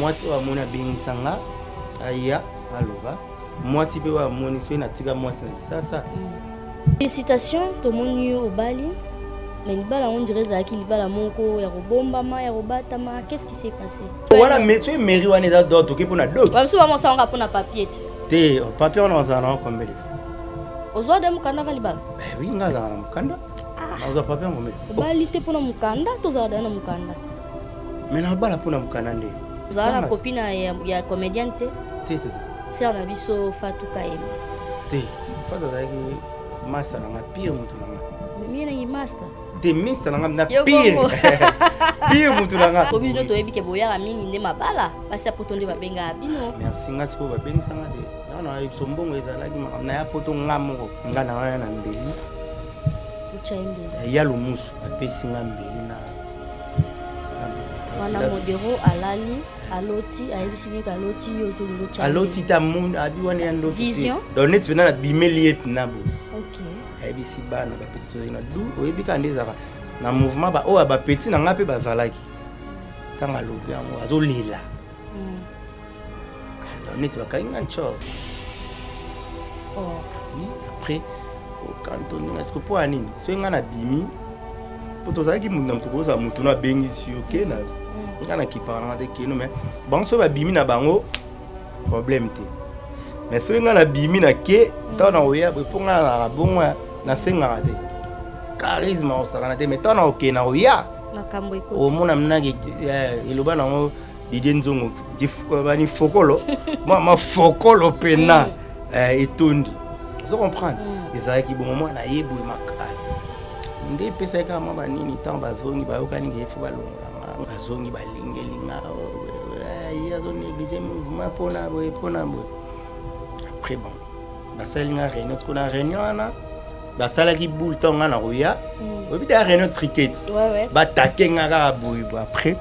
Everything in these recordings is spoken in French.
mwasi oyo amoni abengisanga aya aloba. Mwasi mpe oyo amoni soki natika mwasi na lisasa félicitation tomoni obali. Na libala yango ndire ezalaki libala moko ya kobombama ya kobatama. Qu'est ce qui s'est passé? Wana me- soki mairie wana eza dor toke mpo na doki bamisu bamosalanga mpona papier ti. Te papier wana ozala nango combien de fois ozwa de mokandaka libala? Eh oui nga azalaka na mokanda. Nazwa papier yango obali te mpona mokanda? Tozala dana na mokanda? Me nabala mpo na mokanda nde ozala na copine ya, ya comédienne te. Te sere na biso fatou kayema te. Fat azalaki masa nanga pire motu nanga memi nangi master. Te misa nanga na pire. pire motu nanga po bino toyebi ke boyaka mingi nde mabala. Basi ya poto nde babengaka bino. Merci nga sikoyo babengisanga te wana biso mbongo ezalaki makambo na ya poto nga moko nga na wana na mbeli ya lomusu apesi nga mbeli na wana modero alali aloti ayebisi bino ke aloti yo ozolingo aloti te amu- abi wana ya. Vision. donc neti pena nabimeli ye mpena boye ayebisi bana bapeti tozali na du oyebi kaka nde ezalaka na mouvement ba oyo bapeti na nga mpe bazalaki ntango alobi yango azolela Mm. donc neti bakangi nga ncor Oh. Après okantoninga siko mpo ya nini soki nga nabimi mpo tozalaki mutu na motu kozala motu no abengisi yo ke na nga na kipaka nanga te keno mais bango soki babimi na bango problème te. Mais soki nga nabimi na ke ntango na koya boye mpo nga nazalaka bongo nasengaka te. Charisme osakana te mais ntango na kokende na koya omona mnaki eloba nango didie nzongo dif- bani fokolo. Mwa mafokolo mpena eh, etondi. Ozo comprendre. Mm. ezalaki bongo mwana ye boye makala nde epesaki kaka mwa banini ntango bazongi bayokani ke fo balonganga bazongi balingelinga ye azonéglige mouvement mpona boye mpona boye après bon basali nga réunion siko na réunion wana basalaki boule ntango nga na koya Mm. oyebi ta réunion ouais. batake nga kaka boye boye après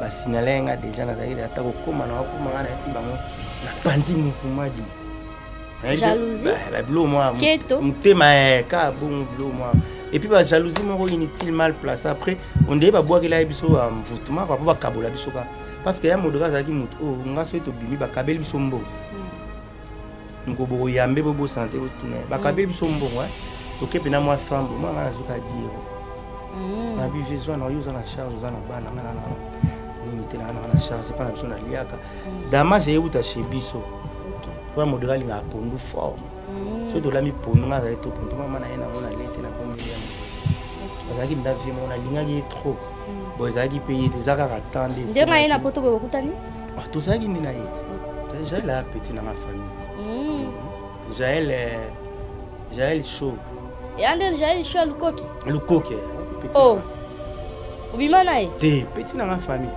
basinale nga déjà nazalaki ata kokóma na kokóma nga nayesi bango napandi mouvement di Jalousie? bilo mwa motema eh, kaka bongo bilo mwa et puis bah jalousie moko inutile mal placé. Après on dit bah boire là biso euh, mvutement quoi pas kabola biso ka parce que ya modoka za ki mutu oh nga so to bimi ba kabel biso mbo nko bo yambe bo bo santé bo tuna ba kabel biso mbo ouais. Ok pena moi sambo moi nga zo ka dire. Mm. Na bi Jésus na yo za na charge za na bana nga na na ni tela na na charge c'est pas na biso na liaka dama j'ai eu ta chez biso. Pour modoka linga pondu fort. So to la mi pondu nga za to pondu mama na ye na ngona le azalaki nda vie moko nalingaki ye trop. Bon ezalaki mpe ye te eza kaka temps nde ndenge aye na poto boye bokutani? Ah, tozalaki nde na ye te jael aya peti nanga famille. Mm. jael eh, jael show eya nde jaeli sho ya lukoki? Lukoke peti oh. Nanga. obima na ye? Te peti nanga famille.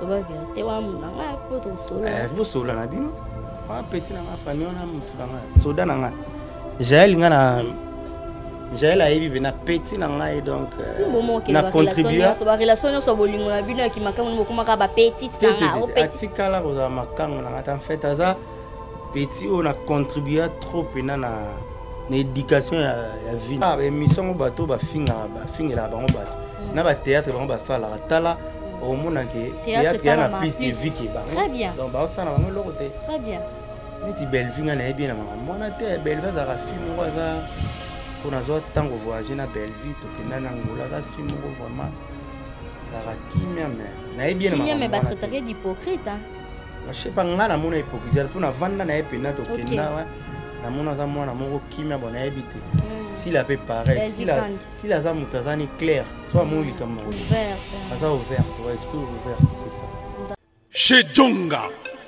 Loba verité wana nanga po tosolo Eh, bosola na bino. Wana peti nanga famille wana motu nanga soda na nga jael nga na jael ayebi mpe na peti na ngai donc eh, na contribua barelation nyonso bolingo na bino yaki makambo bokomaka bapetite atikala kozala makango na ngai ta fait aza peti oyo na contribua trop mpena na na éducation ya, ya vie. Ah, émission ngo bato bafingaka bafingelaka bango bato. Na batéâtre bango basalaka tala omonake Théâtre théâtre ya na piste de plus. vie ke bango. Très bien. donc baosala na bango eloko te. Neti belvi nga nayebi na makambo wana te belvi azalaka film moko aza mpo nazwa ntango voyage na belvi tokenda na ngola aza film moko vraiment azalaka kimia me nayebi ye na kimia me makambo wana te batraitake d'hypocrite hein. shepa nga namona hypocrisie mpo navanda na ye mpena tokenda Ok. wa namona aza mwana moko kimia bo nayebi te Mm. sila mpe pareil Belvi sila- Kand. sila aza moto aza ni clair so amoni likambo ouvert aza ouvert ouais, esprit ouvert c'est ça Chez Djonga,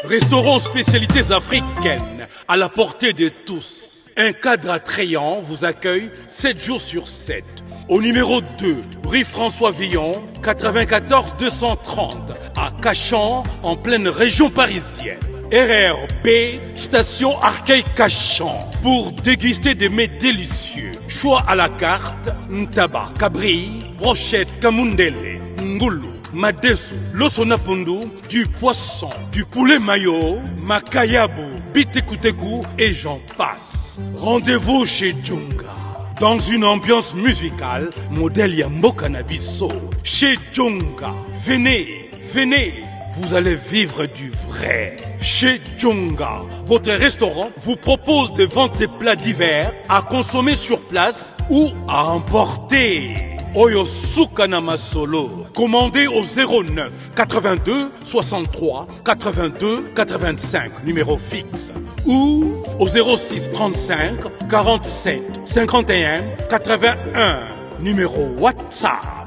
restaurant spécialités africaines à la portée de tous. Un cadre attrayant vous accueille 7 jours sur 7. Au numéro 2, rue François Villon, 94 230, à Cachan, en pleine région parisienne. RRB, station Arcueil-Cachan, pour déguster des mets délicieux. Choix à la carte, ntaba, cabri, brochette, kamundele, ngulu, madesu, losonapundu, du poisson, du poulet mayo, makayabu, bitekuteku et j'en passe. Rendez-vous chez Djunga. Dans une ambiance musicale, modèle Yambo Cannabiso. Chez Djunga. Venez, venez, vous allez vivre du vrai. Chez Djonga, votre restaurant vous propose de vendre des plats divers à consommer sur place ou à emporter. Oyo Sukana Masolo. Commandez au 09 82 63 82 85, numéro fixe. Ou au 06 35 47 51 81, numéro WhatsApp.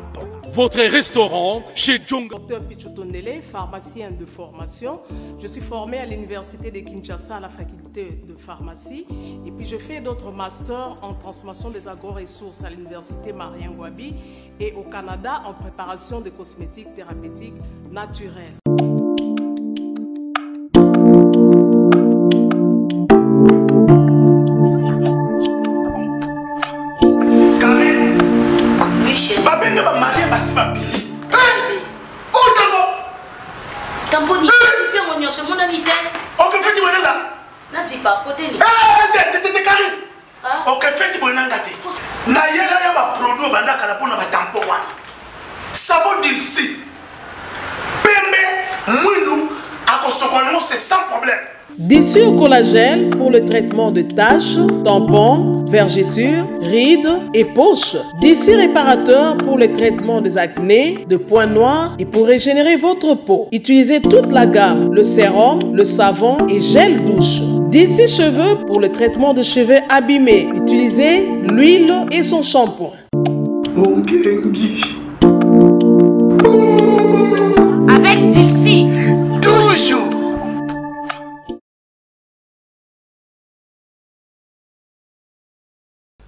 Votre restaurant chez Djonga. Docteur Pichotondele, pharmacien de formation. Je suis formé à l'université de Kinshasa à la faculté de pharmacie. Et puis je fais d'autres masters en transformation des agro-ressources à l'université Marien Wabi et au Canada en préparation de cosmétiques thérapeutiques naturelles. Baproduit problème Dissure collagène pour le traitement de taches, tampons, vergetures, rides et poches. Dissure réparateur pour le traitement des acnés, de points noirs et pour régénérer votre peau. Utilisez toute la gamme, le sérum, le savon et gel douche. D'ici cheveux pour le traitement de cheveux abîmés. Utilisez l'huile et son shampoing. avec Dixie.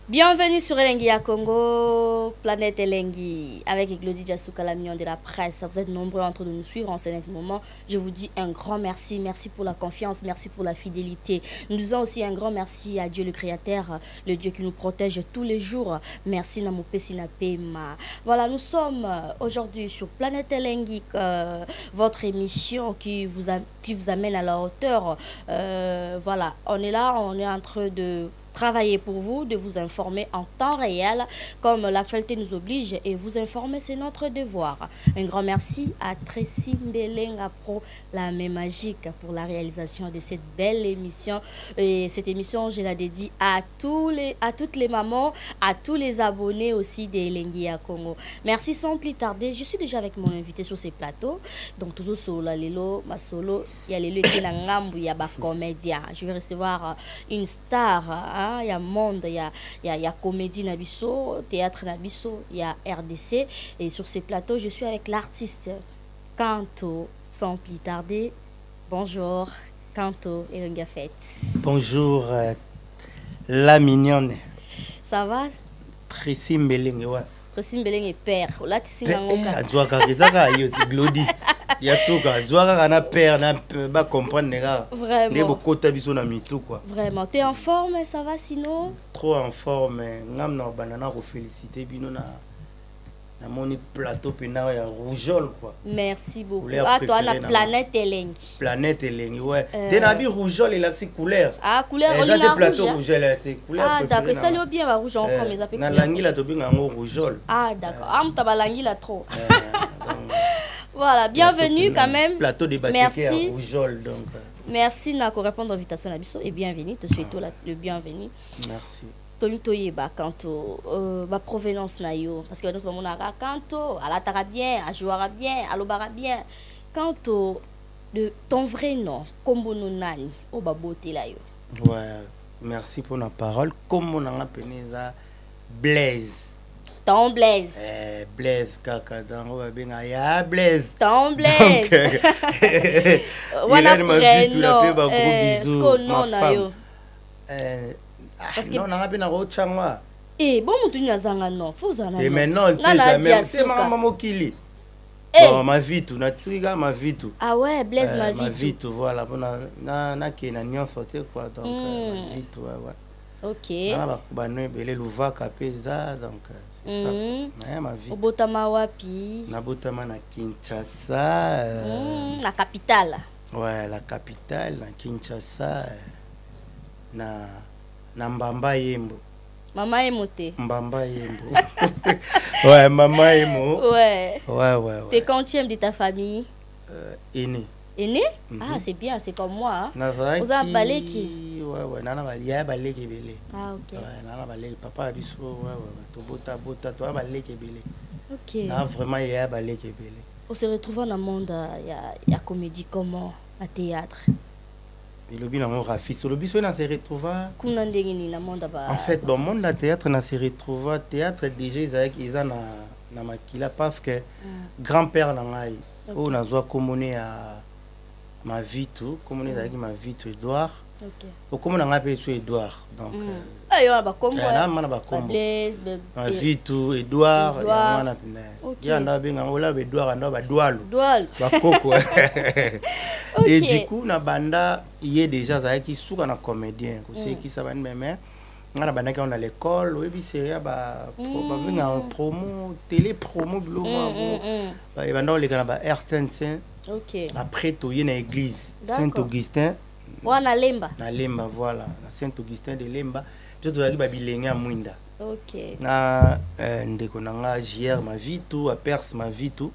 Bienvenue sur Elengi à Congo, Planète Elengi, avec Glody Diasuka, la de la presse. Vous êtes nombreux entre de nous suivre en ce moment. Je vous dis un grand merci. Merci pour la confiance, merci pour la fidélité. Nous disons aussi un grand merci à Dieu le Créateur, le Dieu qui nous protège tous les jours. Merci Namope Sinapema. Voilà, nous sommes aujourd'hui sur Planète Elengi, euh, votre émission qui vous, a- qui vous amène à la hauteur. Euh, voilà, on est là, on est en train de travailler pour vous, de vous informer en temps réel, comme l'actualité nous oblige, et vous informer, c'est notre devoir. Un grand merci à Tracy Mbelenga Pro, la main magique, pour la réalisation de cette belle émission. Et cette émission, je la dédie à, tous les, à toutes les mamans, à tous les abonnés aussi des Lengi Congo. Merci sans plus tarder. Je suis déjà avec mon invité sur ces plateaux. Donc, toujours solo, la lelo, ma solo, il y a lelo qui la ngambu, il y a ba comédien. Je vais recevoir euh, une star, hein, il y a monde, il y a, il y a, il y a comédie Nabiso, théâtre Nabiso, il y a RDC. Et sur ces plateaux, je suis avec l'artiste Kanto. Sans plus tarder, bonjour, Kanto Fête. Bonjour, euh, la mignonne. Ça va? Tracy Mbelenge, ouais. Tracy Mbeleng est père. Là, tu Pe- eh, azwaka yo glodi ya suka azwaka kaka na père na p- bacomprendre kaka nde bokota biso na mitu quoi Vraiment. T'es en forme, ça va sinon? Trop en forme ngam na banda na kofélicité bino na namoni plateau mpena ya rougeole quoi Merci beaucoup. Ah, toi, na planète Elengi. planète elengi ouais Euh. te na bi rougeole elakisi couleur Ah, couleur eza te plateau rouge. hein? c'est couleur Ah, d'accord. nga. lui bien, va rouge encore, mais Eh, ça peut na langila tobenga yango rougeole Ah, d'accord. Ah, mtabalangi là trop. Donc, Voilà, bienvenue plateau quand même. plateau de Merci. rougeole donc euh, Merci Nako répondre à l'invitation Nabiso et bienvenue. Te souhaitons la- le bienvenu. merci Tony Toyeba kanto euh, ba provenance na yo parce que nous sommes monaka kanto alataka bien ajouara bien alobara bien kanto de ton vrai nom kombo nani o babotela yo ouais merci pour la parole kombo nanga pene eza blaise ton blaise. Eh, blaise kaka ntango babenga ya blaise. Donc, blaise. euh, wana Mavitu, pe ba gros eh, ma non na yo. Eh, ah, Parce que- non eh bon mutu non faut zana te maintenant tu sais jamais semanga mokili Bon, mavitu natiki kaka mavitu ah ouais blaise Eh, ma vie mavitu voilà mpona na- nakende na nyonso te quoi donc euh, Mm. mavitu ouais, ouais. ok. Nana bakubano ebele luvaka mpe eza donc euh, Mm. Eh, mavitu obotama wapi? Nabotama na kinshasa. Mm, na capitale. Ouais la capitale na kinshasa. Na na mbamba yembo. Mama emo te. Mbamba yembo. Ouais mama yemo ouais. Ouais ouais T'es ouais quantième de ta famille? Euh, aîné aîné Mhm. ah c'est bien c'est comme moi hein? oza baleki ouais, ouais, nana yaya baleki ebele ah ok. Ouais, nana baleki papa ya biso ouais, ouais, tobotabota toya baleki ebele ok. Na vraiment yaya baleki ebele on se retrouve dans le monde il y a, y a comédie comment? À théâtre. Elobi nango rafis olobi soki na se retrouva kuna ndenge nini na monde ba en fait bon monde na théâtre na se retrouva théâtre déjà ezalaki eza na, na makila parce que grand père na ngai oyo nazwa komone ya mavitu komone ezalaki mavitu edouard. Ok. Okombo na ngai mpe so edouard. Donc euh, ayo na bakombo eh, na mana bakombo. Bablaise mavitu edouard yango wana Ok. ye anda babenga doual bakoko du coup na banda ye déjà azalaki suka na comédien. Kosekisa bani meme nga na bandaki yango na l'école oyebi seria babenga promo télé promo biloko avo ebanda koleka na ba rtnc ok. Après toye na église saint augustin. Wana lemba. Na lemba voilà na saint augustin de lemba. Biso tozalaki babilenge ya mwinda. Ok. Na eh, ndeko na nga jr mavitu aperse mavitu.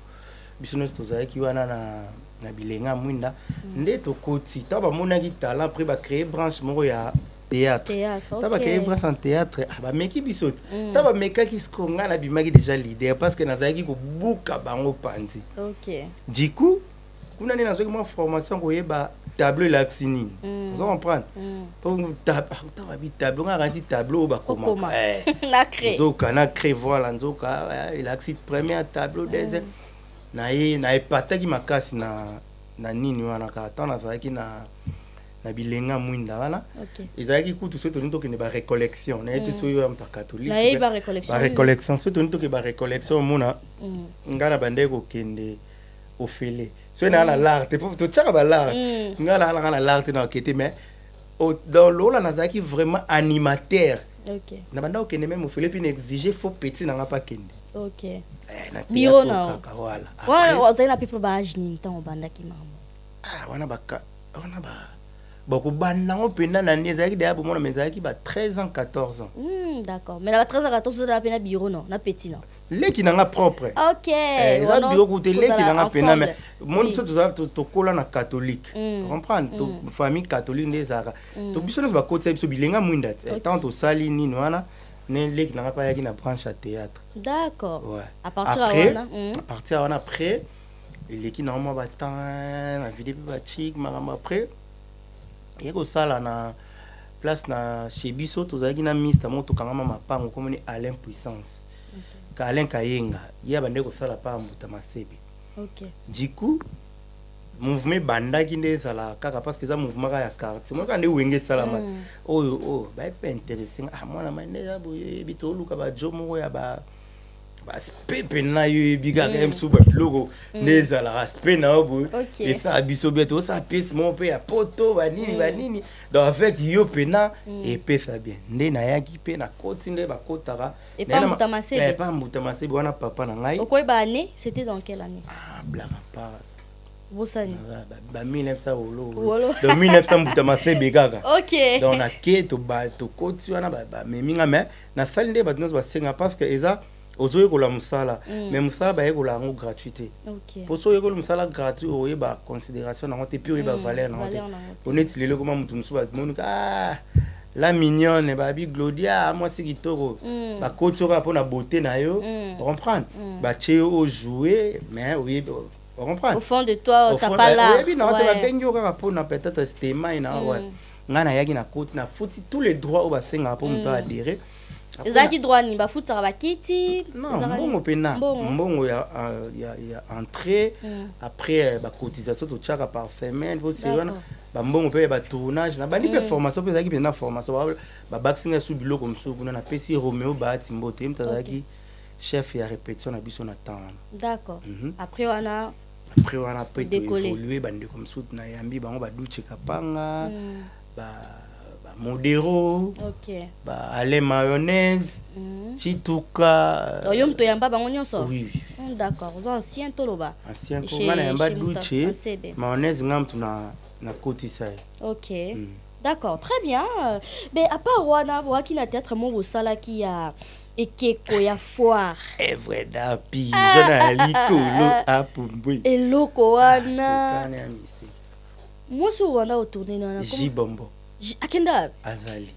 Biso nyonso tozalaki wana na, na bilenge ya mwinda. Nde tokoti ntango bamonaki talent après bacrée branche moko ya théâtre. Bacrée ok. branche en théâtre ah, bameki biso. Te ntango bamekaki siko ngai nabimaki déjà leader parce que nazalaki kobuka bango panzi ok. Du coup kuna nde nazwaki mwa formation koyeba tableau elakisi nini? Mm. oza comprendre Mm. ntango babi tableau ngai akanisi tableau oyo Okoma. bakomaka Eh. na cré voilà nzoka elakisi premier tableau deuxième. Na ye na epataki makasi na na nini wana kaka ntango nazalaki na na bilenga mwinda wana ezalaki kutu soki tolingi tokende barecollection nayebi so oyo ya moto recollection barecollection soki tolingi tokende barecollection omona Mm. ngai na bandeki kokende ofele naa na lart te po totyaka balart Mm. ngai naa nanga na lart te na oke te mais dans lola nazalaki vraiment animateur. Ok. Na banda kokende meme ofele na exige fo petit nanga mpa kende ok. Eh, na na wana Après, ozali na pepe baage nini ntango obandaki mamo ah, wana baka wana ba bakobanda yango mpenza na ezalaki deya bomona ma ezalaki ba 13 ans 14 ans. Hmm, d'accord. Mais na ba 13 à 14 ozala mpe na biro no na petit no leki nanga propre. Ok. Eh, eza wana biloko te leki nanga mpenza me ensemble. moni biso tozala to- tokola na catholique. Mm. comprendre to famille catholique nde ezalaka to biso nyonso bakotisa biso bilenga mwinda te. Ntango tosali nini wana ne leki nanga mpe ayaki na branche ya théâtre. D'accord. Après, wana hmm. à partir ya wana après eleki nango mwa batemp na vide mpe bachik makambo après ye kosala na place na chez biso tozalaki na mista moko tokangama mapango komoni alain puissance ka alain kayenga ye abandeki kosala pa mbuta masebe ok du coup mouvement ebandaki nde ezala kaka parce que eza mouvement kaka ya quartier moko kaka nde wenge esalama Mm. oyo oyo bayepe interesse nga ah mwana mai nde eza boye oyebi toluka bajo moko ya ba baspepe na yo oyebi kaka ye mosusu babiloko nde ezalaka spe na yo boye esala biso bien tosala pesi moko mpe ya poto banini banini donc avec yo mpena epesa bien. Nde nayaki mpe nakoti nde bakotaka Epa Mbuta Masebe. masebe wana papa na ngai. Okoyeba année c'était dans quelle année? Ah, blaka pa bosani Naza, ba- ba 1900 Wolo. donc 1900 mbuta masebe kaka ok. Donc nake tokoti wana ba- bameminga mais nasali nde bato nyonso basenga parce que eza ozoyekola mosala. Mais mosala bayekola yango gratuit te ok. Po so oyekola mosala gratuit oyeba considération nango te mpe oyeba valeur nango te. valeur nango te. oneti lelo koma motu mosusu ah, la mignonne babi glodia mwasi kitoko. Mm. bakoti oyo mpona beauté na yo. Mm. ocomprendre batie yo ojoue mais oyebi ocomprendre au fond de toi t'as pas l'art. oyebi na te babengi yo kaka mpona peut-être stema na Mm. ngai nayaki na koti nafuti tous les droits oyo basengaka mpo moto adhéré ezalaki droit nini? Bafutisaka bakiti? Mbongo mpena Mbongo. ya, ya, ya entrée Mm. après euh, bacotisation totiaka par semaine po seri wana bambongo mpe ya batournage na bandi mpe formation mpe ezalaki mpenza formation. Ba- babakisi ngai su biloko mosusu kuna napesi romeo bahati mbote ye moto azalaki chef ya répétition na biso na temps. Wana d'accord. Mhm. après wana après wana mpe toévolue bandeko mosusu nayambi bango baduche kapanga Mm. ba- bamodero ok baale mayonnaise Mm. chituka Oh, yo moto oyamba bango nyonso? Oui, oui. Mm, d'accord oza ancien toloba ancien ko nga nayamba duche Masebe. mayonnaise nga na ye ok Mm. D'accord, très bien. Mais à part wana boaki na théâtre mo bosalaki ya ekeko ya foire? evre na pigeon na likolo apumbwe Eloko wana. Ya. Mwasi wana otourne wana. J bombo J- Akenda wapi? azali.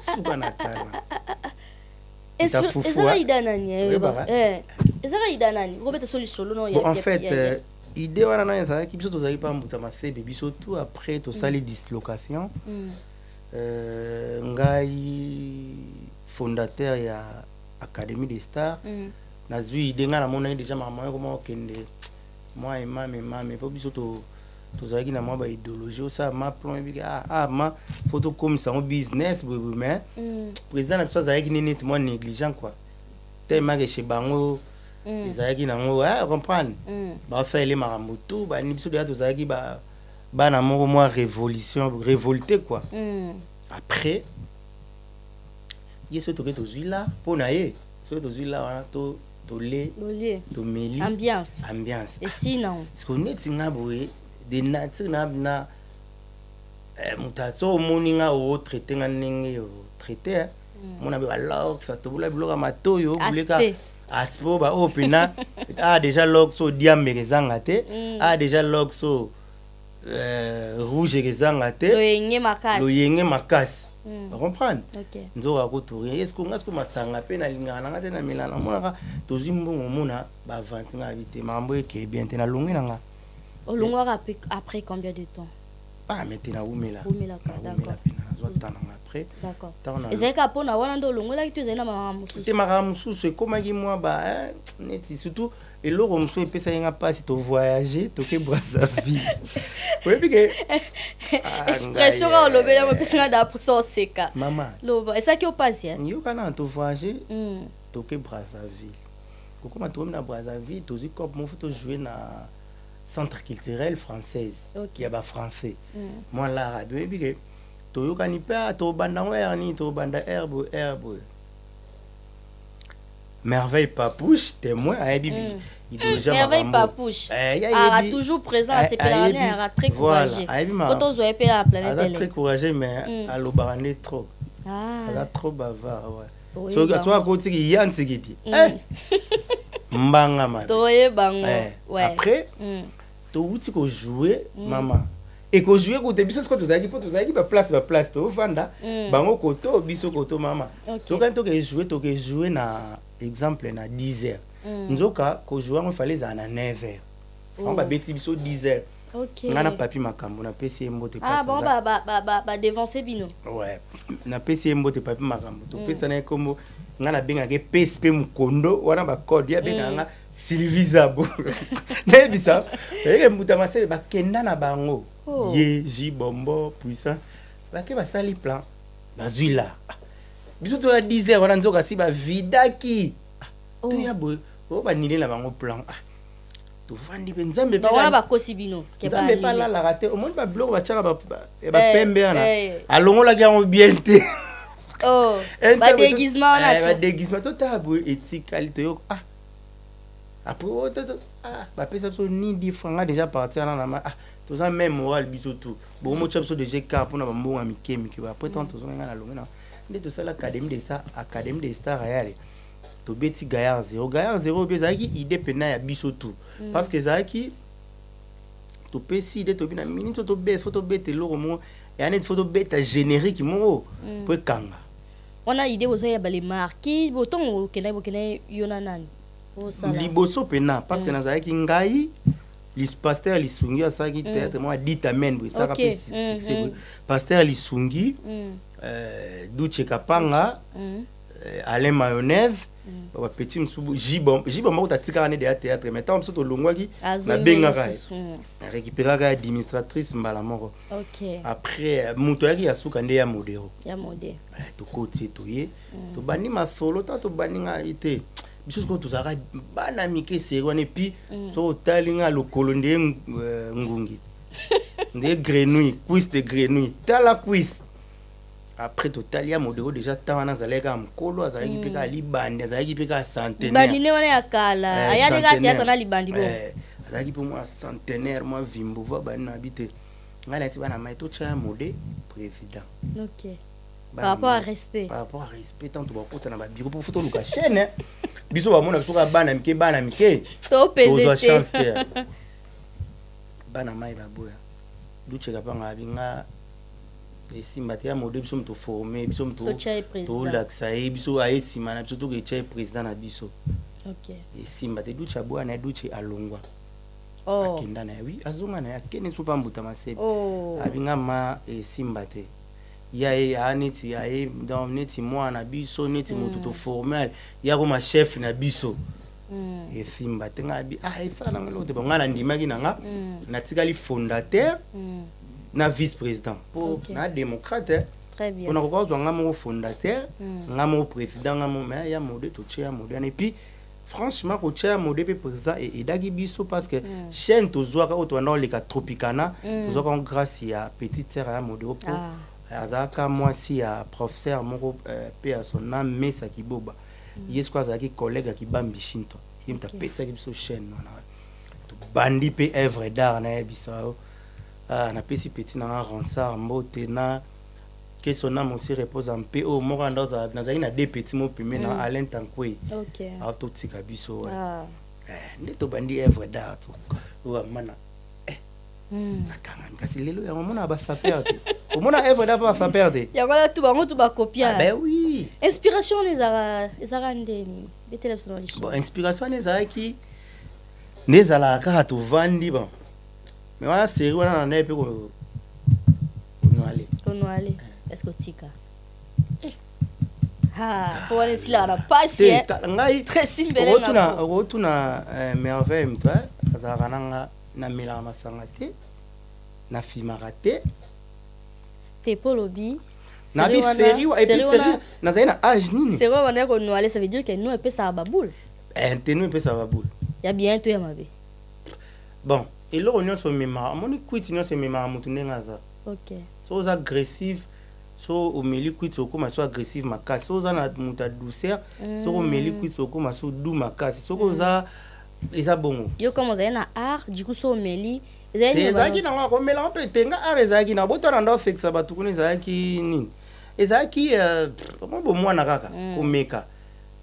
Suka na tala Esprit- Utafufu, ezaka ida nani eh, Oyebaka? eh. ezaka ida nani? Robeta so lisolo no en fait idée wana na ezalaki biso tozalaki mpa mbuta masebe. Biso tout après tosali dislocation. Mm. euh, ngai fondateur ya académie des stars. Mm. nazwi ide ngai namonaki déjà yango koma okende. Mwa emame emame mpo biso to- tozalaki na mwa baidéologie osala ma plan ebiki ah, ah, ma fo tokomisa yango business boyeboye mais Mm. président na biso azalaki nini neti mwa négligent quoi? Telemake chez bango Mm. ezalaki nango ah, comprendre? Bafaele makambo tu bani biso deja tozalaki ba- bana moko mwa révolution révolté quoi? Mm. après ye soki toke tozwi la mpo na ye soki tozwi la wana to- tole tomeli ambiance. ambiance. Esi nango siko neti nga boye de nature na na eh, moto so omoni nga otraite nga ndenge otraite mona mpe balox atobola biloko ya matoyo Aspect. aspe. oyo baoyo mpena a déjà log so diambeke ezanga te. A déjà log so euh, rouge ezanga te. Loyenge makasi. Makasi. Mm. nzoka kotourien eske nga masanga mpe nalingaka nanga te namela namonaka tozwi mbongo mona bavanti nga yabi te makambo ekeye bien te nalongi après, après combien de temps? Ah me te nawumela Wumelaka, nawumela d'accord. mpena nazwa ta nanga après. D'accord. Ntango na ezalaki mpona wana nde olongolaki to ezali na mama mosusu te makambo mosusu ekomaki mwa ba neti surtout eloko mosusu epesaki nga mpasi tovoyage toke brazzaville oyebi ke Ah, expression olobeli yango oseka mama loba esalaki opasi yoka na tovoyage toke brazzaville kokoma tokomi na brazzaville tozwi cope moko tojoue na centre culturel française Ok. ya bafrançais mwa larabe oyebi ke toyokani mpe ah, tobanda ngo aire nini tobanda aire boye aire boye merveille papouche témoin ayebi bi- idéologie ya merveille papouche. Eh, ara ayebi- toujours présent asepelaka ne ayebi- ara très courageux. po tozwa ye mpe na planète aza très courageux mais Mm. alobaka nde trop. Ah, aza trop bavard ouais. soki akotiki ya ntikiti Mm. Eh, mbanga mabe toyebango Eh, après Mm. Touti kojoue mama ekojoue kote biso siko tozalaki mpo tozalaki baplace baplace tovanda Mm. bango koto biso koto mama Ok. tokani tokejoue tokejoue na exemple na 10 heures Mm. nzoka kojoue yango efale ezala na 9 heures bango Oh. babeti biso 10 heures ok. Ngai na papi makambo napesi ye mbote ah aza- badevance bino. Ouais napesi ye mbote papi makambo. Topesana ye kombo ngai nabengaka epesi mpe mokondo wana bacode ye abengaka nga sylvie zabo. Nayebisa oyeke mbuta masebe bakenda na bango. Oh. ye ji bombo puissant. Bake basali plan. Bazwi la. Biso toya 10 heures wana nzoka si bavidaki Ah, toya boye oyo banile na bango plan. Ah, tovandi mpe. Nzambe wana na- bakosi bino nzambe mpe alalaka te omoni babiloko batiaka ba- ba- ya bapembe wana. eh. alongolaki yango bien te. Oh temps, badeguisement eh, totala boye etikali ah. Après o to- to- ah, bapesa biso ni di franga déjà parti wana na ma ah toza même moral biso tu. Bokomotya biso déjà car mpona bambongo ya mike mike. Boye après tant tozonga na longe na nde tosala académie stars yale tobeti gayard zero gayard zero oyo ezalaki idée mpena ya biso tu. Parce que ezalaki topesi ide tobi na minute so tobeta fo tobeta eloko moko. Ya neti fo tobeta générique moko mpo ekanga. Wana ide bozoyeba le marki botongo okendaki bokendaki yo na nani? Liboso mpena parce que nazalaki ngai paster lisungi asalaki théâtre moko adita men boye esaka mpe mm, succès mm. boye paster lisungi Mm, euh, duche kapanga mm. euh, alain mayonnaise bapeti mosusu jibomba kuta atikaka ne deya théâtre mais ntango mosusu tolongwaki nabengaka ye. mm. récupéraka administratrice mbala moko. Ok. Après euh, moto ayaki ya suka nde ya modero. Eh, tokoti toye. Tobandi masolo ta tobandi ngai te biso sikoyo tozalaka bana mike seri wana epuis soki otali nga lokolo ndeye ng- eh, ngungi. Ndeye grenouille cuisse de grenouille. Tala après totali ya modero déjà ntan wana azalaki kaka mokolo azalaki mpe kaka libandi azalaki mpe kaka centenaire. Wana ya kala. Eh, ayani kaka théâtre na libandi bo Eh, azalaki mpe mwa centenaire mwa vimbo va bani na bi te ngai nayesi bana mai totya mode président. Ok. Bana Par rapport à respect. par rapport à respect tanto bakota na babiro mpo fo toluka chaîne biso bamona biso kaka bana mike bana mike. To tozwa chance te bana mai baboya ducheka mpanga abinga esimba te ya mode biso moto forme biso moto Totya ye biso aye nsima na biso toketya ye président na biso esimba te duche aboya na ye duche alongwa Oh. akenda na ye wi azonga na ye akende so mpa mbuta masebe Oh. abinga ma esimba te ya ye aa neti aye donc neti mwana na biso neti moto toforme ya koma chef na biso Mm. esimba te ngai abi ah efaka nanga eloko te bongai nandimaki na nga Mm. natikali fondateur Mm. Na vice président mpo Ok. na démocrate Très bien. mpona koka kozwa nga moko fondateur Mm. nga moko président nga moko mais ya mode totie ya mode wana epuis franchement kotia ya mode mpe président edaki biso parce que chaîne tozwaka oyo tobanda koleka tropicana Mm. tozwaka ngo grâce ya petite sœur ya mode opo Ah. azalaka mwasi ya professeur moko euh, mpe ya son nom mesa kiboba ye siko azalaki collègue ya kibambi shinto ye moto apesaki biso chaîne wana tobandi mpe œuvre d'art nayebisa yo Ah, napesi peti nanga ronsard mbote na que son âme aussi repose en paix oyo moko anda ozala nazalaki na de petit mo peme na alain tankwei Ok. awa totika biso. Ah. Eh, nde tobandi œuvre d'art oyo amana Mm. nakangami kasi lelo yango omona basaper te omona œuvre d'art mpe basaper te yango wana tu bango tu Ah, bakopia ben oui. Inspiration wana ezala ezalaka ndeni betela biso na liso bon inspiration wana ezalaki nde ezalaka kaka tovandi bon wana série wana na naye mpe ko- konwale konwale est-ce que otika ha mpo wana esilaka na pasi te tala ngai Tracy Mbele okotuna na po. okotuna eh, merveille moto azalaka nanga namelaka masanga te nafimaka te te po olobi nabi série nazali na age nini? Série wana ya konwale ça veut dire que nous epesaka baboule Eh, tenu epesa babule ya bien to ya mabe bon eloko nyonso ememaka omoni kwiti nyonso ememaka motu ndenge aza ok. So oza agressive so omeli kwiti okóma so agressive makasi so oza na moto ya douceur. Soki omeli kwiti okóma so du makasi soki oza eza bongo yo comme ozali na art? Du coup so omeli ezalaki nango akomelanga mpe te nga ar ezalaki na botana nda ofekisa bato kuna ezalaki nini ezalaki mo bomwana kaka komeka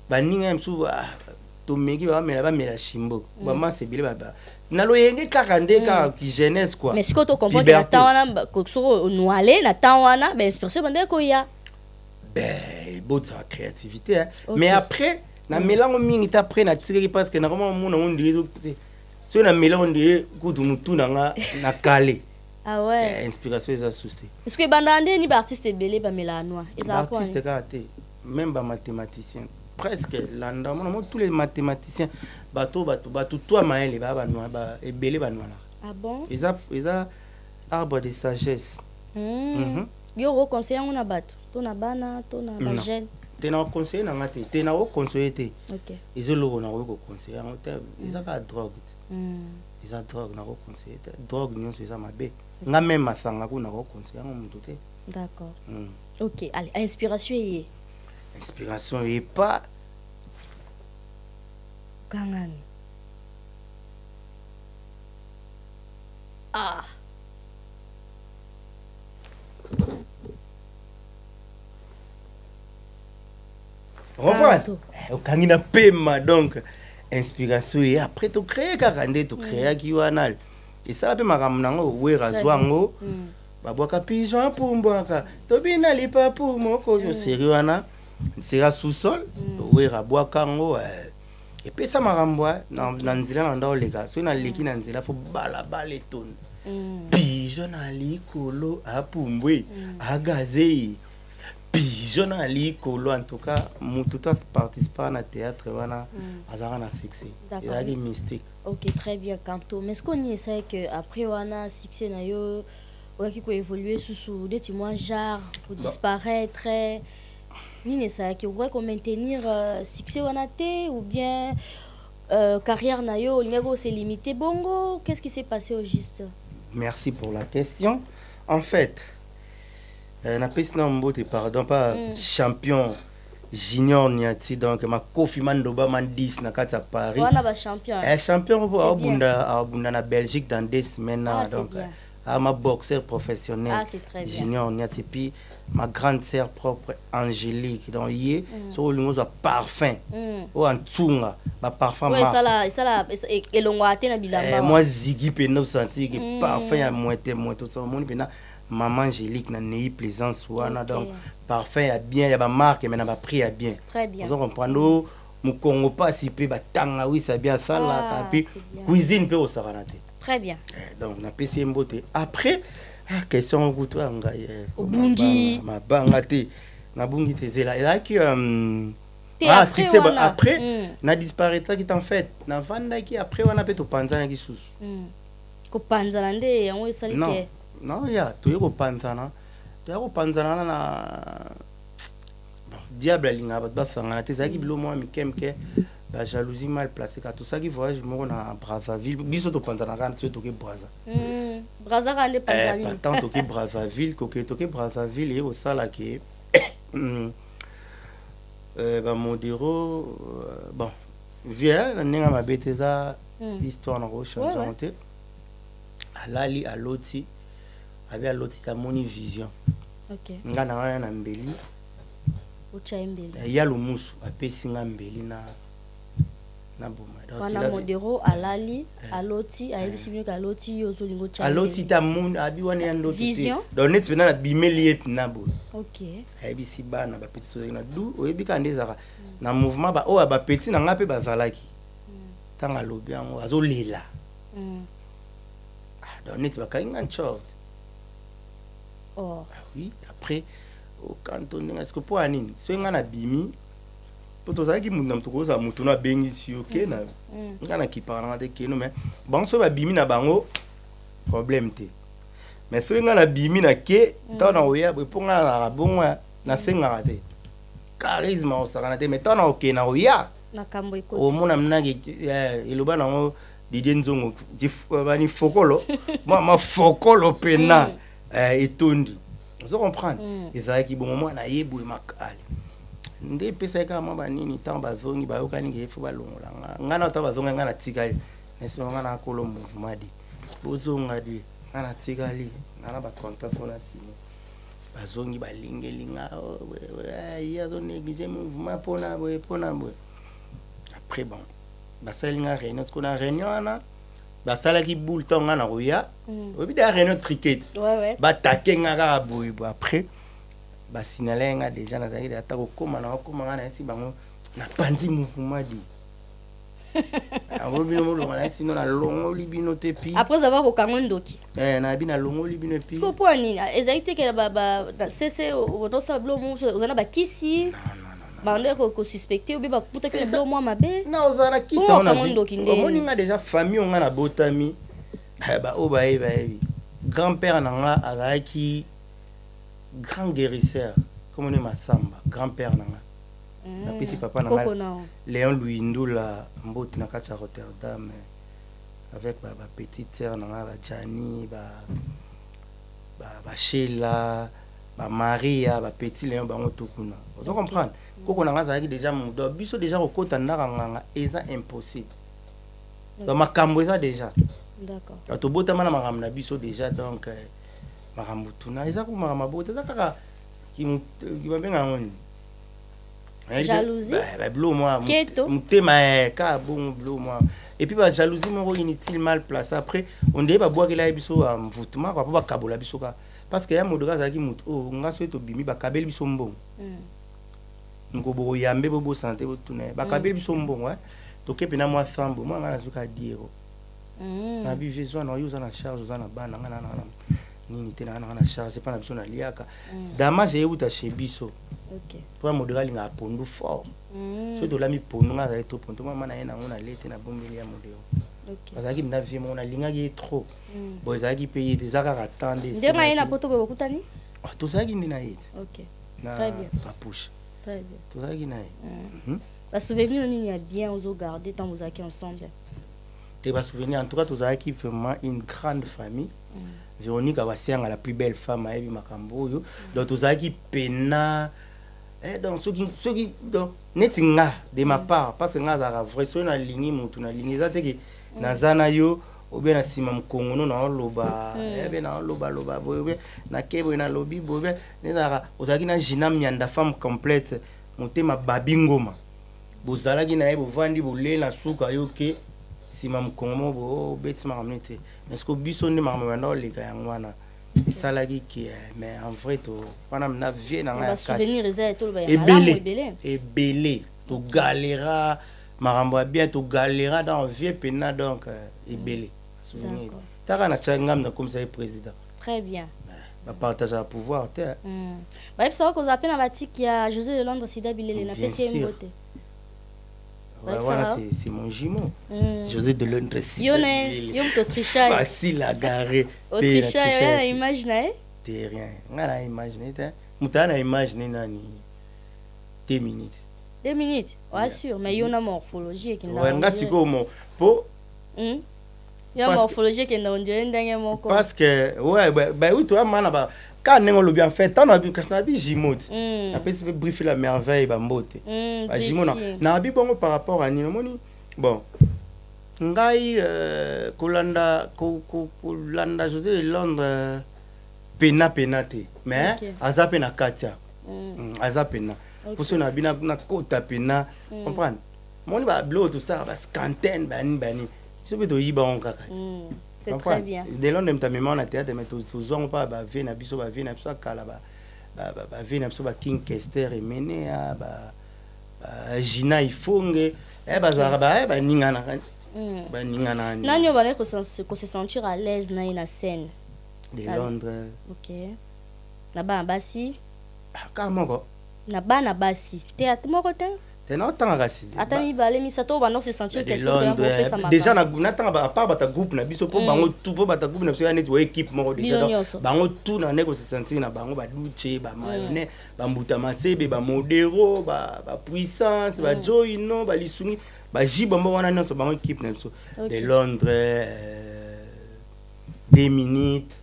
baninga ya mosusu tomeki bamela bamela shimbo bamasa ebele baba na loyenge kaka nde kaka jeunesse quoi. Mais sikoyo tocomprendre na temps wana ba- ko- soki onwale na temps wana bainspiration bandeki koya ben ebotisa créativité hein. Mais après na melango mingi te après natikaki parce que nakoma mona ngo ndire soki na melango ndire kutu na nga na kale ah ouais. Eh, inspiration eza susi te parceque ebandaka ndeni baartiste ebele bamelaka noir ezala po artiste kaka te même bamathématicien presque landa mona mo tous les mathématiciens bato bato bato twa mayele baa banwa ba ebele banwalaka ah bon? Eza eza arbre de sagesse. Mm. Mhm. yo okoconseille yango na bato to na bana to na bajeune te na oconseille nanga te. Te na oconseille te. Eza eloko nakoki koconseille yango te eza kaka drogue te. Mm. eza drogue nakoconseille te. Drogue nyonso eza mabe. Nga meme masanga kuna nakoconseille yango moto te. D'accord. Mm. ok allez inspiration eye inspiration epa kangani ah. Kanto. okangi na pema donc inspiration ye après tocrée kaka nde tocréaki wana esala mpe makambo nango wera azwa yango Mm. babwaka pigeon apumbwaka tobina lipapu moko série wana série ya sous-sol wera abwaka yango eh, epesa makambo eh, na na nzela na nda oleka soki naleki na nzela fo balabala etondi Mm. pigeon na likolo apumbwe agaze pigeon na likolo en tout cas motu to participaka na théâtre wana azalaka na fixe D'accord. ezalaki mystique ok très bien kanto. Mais ce qu'on esai que après wana succès na yo oyaki koévolue susu neti mwa genre kodisparaître nini esalaki okoki komaintenir euh, succès wana te ou bien euh, carrière na yo olingaki ose limité. Bongo qu'est ce qui s'est passé au juste? Merci pour la question. En fait euh, napesi na mbote pardon pas Mm. champion junior niati donc makofi mandoba man 10 na kati ya paris. Wana bachampion Eh, champion po aobunda aobunda na belgique dans deux semaines Ah, donc bien. ah, ma boxeur professionnel Ah, c'est très bien. junior ma grande sœur propre angélique donc ye soki olingi ozwa parfum Mm. oyo antunga baparfum Ouais, esala esala es- e- elongwaka te na bilamba Eh, wana. moi zigi mpena osanti ke Mm. parfum ya mwete mwete osa omoni mpena mama angélique na nei plaisance Ok. donc parfum ya bien ya bamarke me na baprix ya bien Très bien. ozo comprendre o mokongo mpasi mpe batanga wisa bien asalaka Ah, puis cuisine mpe osakana te Très bien. Eh, donc napesi ye mbote après ah, question okutu ya ngai eh, Obungi. mabanga- mabanga te nabungi te ezela ezalaki um, Te ah, après succès ba- wana. après Mm. nadisparaîtraki en fait? Navandaki après wana mpe topanzanaki susu Mm. kopanzana nde yango esali non te non ya toye kopanzana toya kopanzana wana na bon, diable alingaka bato basangana te ezalaki bilo mwa mike mike bajalousie mal placé ka tosalaki voyage moko na brazzaville. Biso topanzanaka soki toke braza Mm. brazaka nde panza mingi pantan toke brazzaville. koke toke brazzaville ye euh, bamodero bon. Vie na ndenge mabe te eza Mm. histoire na ouais. yango te alali aloti. Abi aloti te amoni vision. Nga na wana na mbeli. Mbeli ya lomusu apesi nga mbeli na na c'est wana modero alali aloti ayebisi bino ke aloti yo ye aloti te amoni abi wana ya ndoto te. Donc neti mpena nabimeli ye na boye ok. Ayebisi bana bapeti tozalaki na du oyebi kaka nde ezalaka. Na mouvement ba oyo bapeti na ngai mpe bazalaki. Ntango alobi yango azolela. Mm. Ah, donc neti bakangi nga nchort. Oh. Ah oui après okanto ndenge siko mpo ya nini? Soki ngai nabimi mpo tozalaki mutu na no ke na Mm. te keno mais bango soki babimi na bango problème te. Mais soki ngai nabimi na ke ntango na koya boye mpo nazalaka bongo nasengaka te. Charisme osakana te mais ntango na na koya makambo ekoti omona mnaki eloba nango didie nzongo dif- bani fokolo. Mafokolo etondi ozo comprendre Mm. ezalaki bongo mwana ye boye makali nde epesaki kaka mwa banini ntango bazongi bayokani ke efo balongola nga ngai na ngai ngai nakolo mouvement de bozonga de ngai natikali ngai na sine bazongi balingeli nga oh, ah, ye azonéglige mouvement mpona boye mpona boye après bon basaleli nga réunion siko na réunion wana basalaki boule ntango nga na koya Mm. réunion batake nga kaka boye boye après basignale nga déjà nazalaki ata kokóma na kokóma nga nayesi bango napanzi mouvement di yango bino molonga nayesi bino nalongoli bino te pi. Après avoir kokanga ndoki. Eh, nayebi nalongoli bino epi siko mpo nini te ke na na sese otosala bilo mosusu oza na bakisi bande kosuspecte obe bakutaki na bilo mwa mabe na ozala na kisa Oyo wana akango vi- ndoki ndeni. omoni nga déjà famille onga nabotami eh, baoyo bayebi bayebi grand père na nga azalaki grand guérisseur komoni masamba grand père na nga. Napesi papa na nga. léon luindula mboti na kati ya rotterdam eh, avec ba- bapetite sœur na nga bajani bashela bamaria bapetit léon bango to kuna. Ozo comprendre koko na nga azalaki déjà modo biso déjà kokɔta ndaka nganga eza impossible. Donc makambo eza déjà. Tobotama na makambo na biso déjà donc eh, makambo tuna eza ko makambo eza kaka bilo mwa motema bongo bilo mwa epuis bajalousie moko inutile mal place après ondeye babwakela ye biso mvutema kwa mpo bakabola biso kaka parce que ya azalaki motu nga soki tobimi bakabeli biso mbongo. Mm. ngo boyambe bobosana te botuna ye bakabeli biso mbongo eh. toke mpena mwa sambo mwa nga diero Mm. na bive zwana oyo oza na charge oza na bana nga na na nini te nanga nanga na charge epa na biso naliaka damage eyeuta chez biso. Mpo ya modele alingaka pondu fort. Mm. soki tolami pondu nga azali to pondu. Mama na ye nango nale te nabombeli ya modele ok. Azalaki mna vie moko nalingaki ye trop. Mm. bo ezalaki mpe ye te eza kaka temps nde ndenge aye na poto boye bokutani tozalaki nde na ye te na bien. tozalaki na ye Mm. Basouvenir nini ya bien ozogarde ntango ozalaki ensemble. Te basouvenir en tout cas tozalaki vraiment une grande famille véronique awasianga la plus belle femme ayebi makambo donc tozalaki pena. Eh, donc soki soki donc neti nga de ma part parce que nga azalaka vrai soki nalingi motu nalingi eza teke naza na yo na nsima mokongono na gina mianda femme complète motema babi ngoma. Bozalaki na ye bovandi bolela yo ke mais ceque biso nde makambo banda oleka yango wana esalaki ke mais en vrai to wana na vie na ngai ya ya ya ebele. ebele. Togalera makambo ya bien togalera dans vie mpena donc euh, ebele. Souvenir taka na tia ngam nakomisaki président. Très bien. Bapartageaka pouvoir te Mm. bayebisaka kozala mpe na batiki ya josé de londres sida bilele napesi ye mbote Ouais, va. c'est- mon jumeau. Mm. josé de londres facile à garer. Ye te rien. Imagine te moto aa na imagine nani? Te minutes. Deux minutes Yeah. mais morphologie Ouais, nga mo. Mpo Mm. yo Parce que- morphologie parce que ouais bah, bah oui toi mana ba ka ndenge olobi en fait ntango kasi nabi jimoti Mm. napesi mpe brief la merveille bambote Mm, bajimo na précis. nabi bongo par rapport à nini omoni bon ngai euh, kolanda ko- ko- kolanda josé de londres pena pena te mais aza mpe na kati ya Mm. Mm, aza pena poso na bi nakota pena comprendre moni babiloko tosala bascantene banini banini biso mpe toyiba ngo kaka ti Mm. C'est très bien. De londres moto amema na théâtre mais tozwango mpa bavie na biso bavie na biso akala ba- ba- ba- bavie na biso baking kester emenea bagina ifonge. Eh, bazalaka ba- eh, baninganaka Mm. baninganaka ni- nani oyo bandaki kose sentir à l'aise na ye na scène? De Ah. londres. Ok. Na bana basi Ah, kaka moko na bana basi ate moko te te naotangaka si ata mibale misato oyo banda de opesa déjà natanga apart bata groupe na biso mpo Mm. bango tu mpo bata groupe na biso ya neti wa équipe moko déjà. Bino donc nyonso. bango tu na nde kose sentir na bango baduche bamayone bambuta masebe bamodero ba- bapuissance bajoino balisungi baji bombo wana nyonso bango équipe na biso. Ok. de londres euh, deux minutes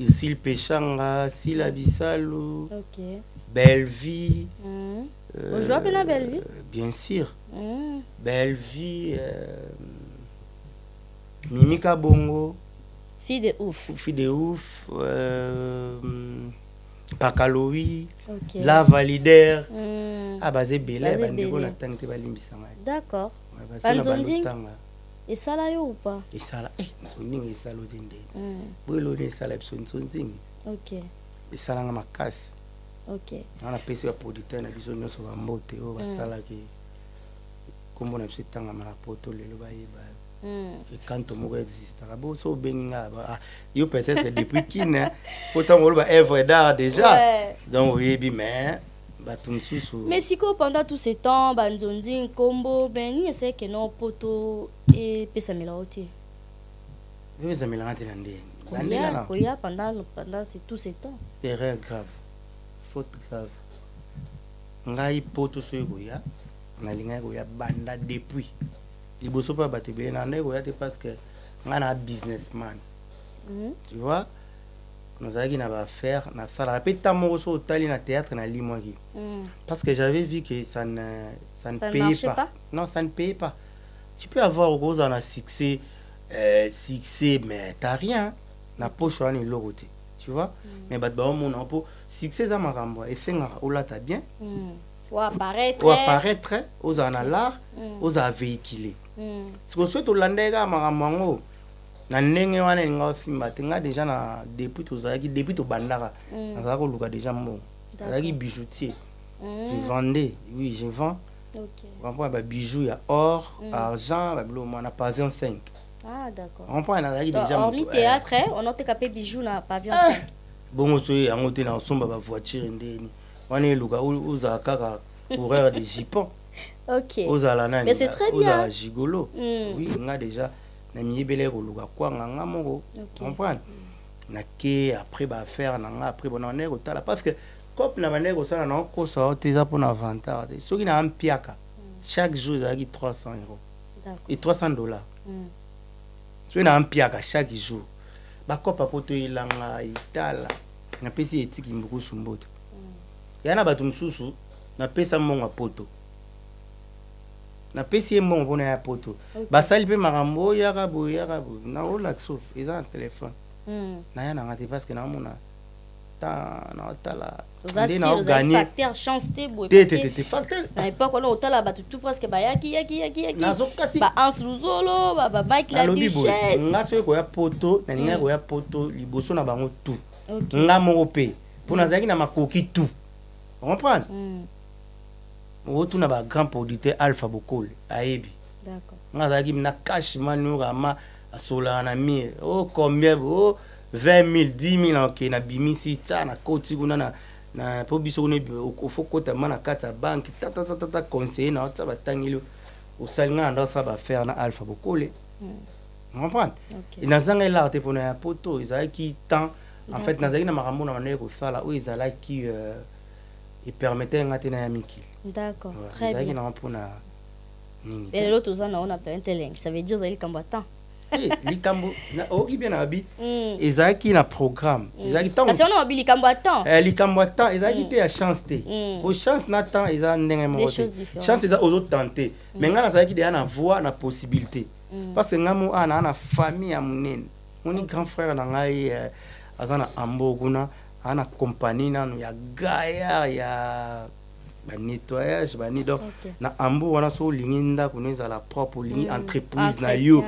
isil pechanga sila bisalu. Ok belle vie Mm. euh, Belle Vie? bien sûr. Mm. belle vie euh, mimika bongo fille de ouf. Fille de ouf euh, pakalowi ok. La validaire. Mm. ah ntango te balimbisa ngai d'accord. Balotanga esala yo ou pas? Esala eh, nsondinga esala ode ndenge boyelode esala biso nsonzingi ok. Esalanga makasi ok. Wana napesi baproducteur na biso nyonso bambote oyo basalaki nkombo na biso etangama na poto lelo bayeba Mm. ekanto moko existaka bo so obengi nga ah, yo peut-être depuis kine po ntango oloba œuvre d'art déjà. Donc oyebi mais bato mosusu mais sikoyo pendant tout ce temps banzonzi nkombo nini esali no poto epesamela yo te ezamelanga te na ndenge bandela kolia na kolia pendant tout ce temps. Erreur grave faute grave ngai poto so ekoya nalingaki koya banda depuis liboso mpo ya bato ebele na ndenge koya te parce que ngai na businessman Mhm. tu vois? Nazalaki na baaffaire nasalaka mpe ntan moko so otali na théâtre nalimwaki Mm. parce que j'avais vu que ça ne, ça ne Ça payait pas. pas? Non, ça ne payait pas. Tu peux avoir gros un succès, euh, succès, mais t'as rien. Na poche wana eloko te. Tu vois? Mais bato baomona mpo succès eza makambo efengaka olata bien Mm. oapparaître oapparaître ozala na l'art Mm. ozala véhicule Mm. siko soki tolandaki kaka makambo yango na ndenge wana elinga ofimba te nga déjà na depuis tozalaki depuis tobandaka Mm. nazalaki koluka déjà mbongo nazalaki bijoutier je Mm. vendais oui je vends ok comprends babijou ya or Mm. argent babilo mwana pavillon 5 ah d'accord. Comprends nazalaki déjà eh, théâtre eh, on oteka mpe bijou na pavillon. 5 bongo so yango te na osomba bavoiture ndeni wana eluka o- ozala kaka coureur de ok. Ozala nani Mais c'est très bien. ozala gigolo. Mm. oui nga déjà na miyebele koluka kwanga nga moko. Ok. comprendre nake après baaffaire na nga après bona bandeke kotala parce que cope na bandeke kosala na okosa o te eza mpona avantage te soki na ampiaka chaque jour ezalaki 300 euros. D'accord. Et 300 dollars. Mm. Soki na ampiaka chaque jour. Bakopa po toyelanga etala napesi etiki mbukusu mboto ya na bato mosusu napesa mbongo ya poto. Napesi ye mbongo mpona ya poto. Basali mpe makambo oyo yaka boye. Yaka boye naolakso eza na telefone. Mm. naya nanga te parce que naomona ta naotala oza nde sire ozali facteur chance te boye te parce te que te te facteur na époque wana otala bato tout presque bayaki yaki yaki yaki nazo kasi baanse luzolo bamike la duchesse. Nga soki koya poto nalingaki koya poto liboso na bango tu Ok. nga moko mpe mpo nazalaki na makoki tu comprendre? Otuna bagrand producteur alpha bokole ayebi. D'accord. Nga azalaki na cash manurama asolaka na mire o combien? O 20 000 10 000 oke nabimisi ta nakoti kuna na na mpo biso kuna ofo kota ma na kati ya banke tatatata conseiller na ota batangeli osali nga na baaffaire na alpha bokole. Comprendre ok. Nazanga elaka te mpona ya poto ezalaki temps. En fait nazalaki na makambo na bandeki kosala oyo ezalaki euh, epermete nga te na ya mikili. D'accord. Ouais, très ezalaki bien. nango mpona nini. Lelo toza nango na planète elengi ça veut dire ozali likambo ya temps likambo. Oyoki bien na Mm. ezalaki na programme. Likambo ya temps. Eh, ezalaki te ya chance te. Mm. po chance na temps eza ndenge moko te. différentes. chance eza ozotente mais ngai nazalaki deya na voix na possibilité. Mm. parce que ngai mo awa naa na famille ya monene. Moni grand frère na ngai eh, aza na ambo kuna. Aa na compagnie nano ya gaya ya banettoyage bani donc Ok. na ambo wana so olingi ndako no ezala propre olingi Mm. entreprise na Entretien. yo.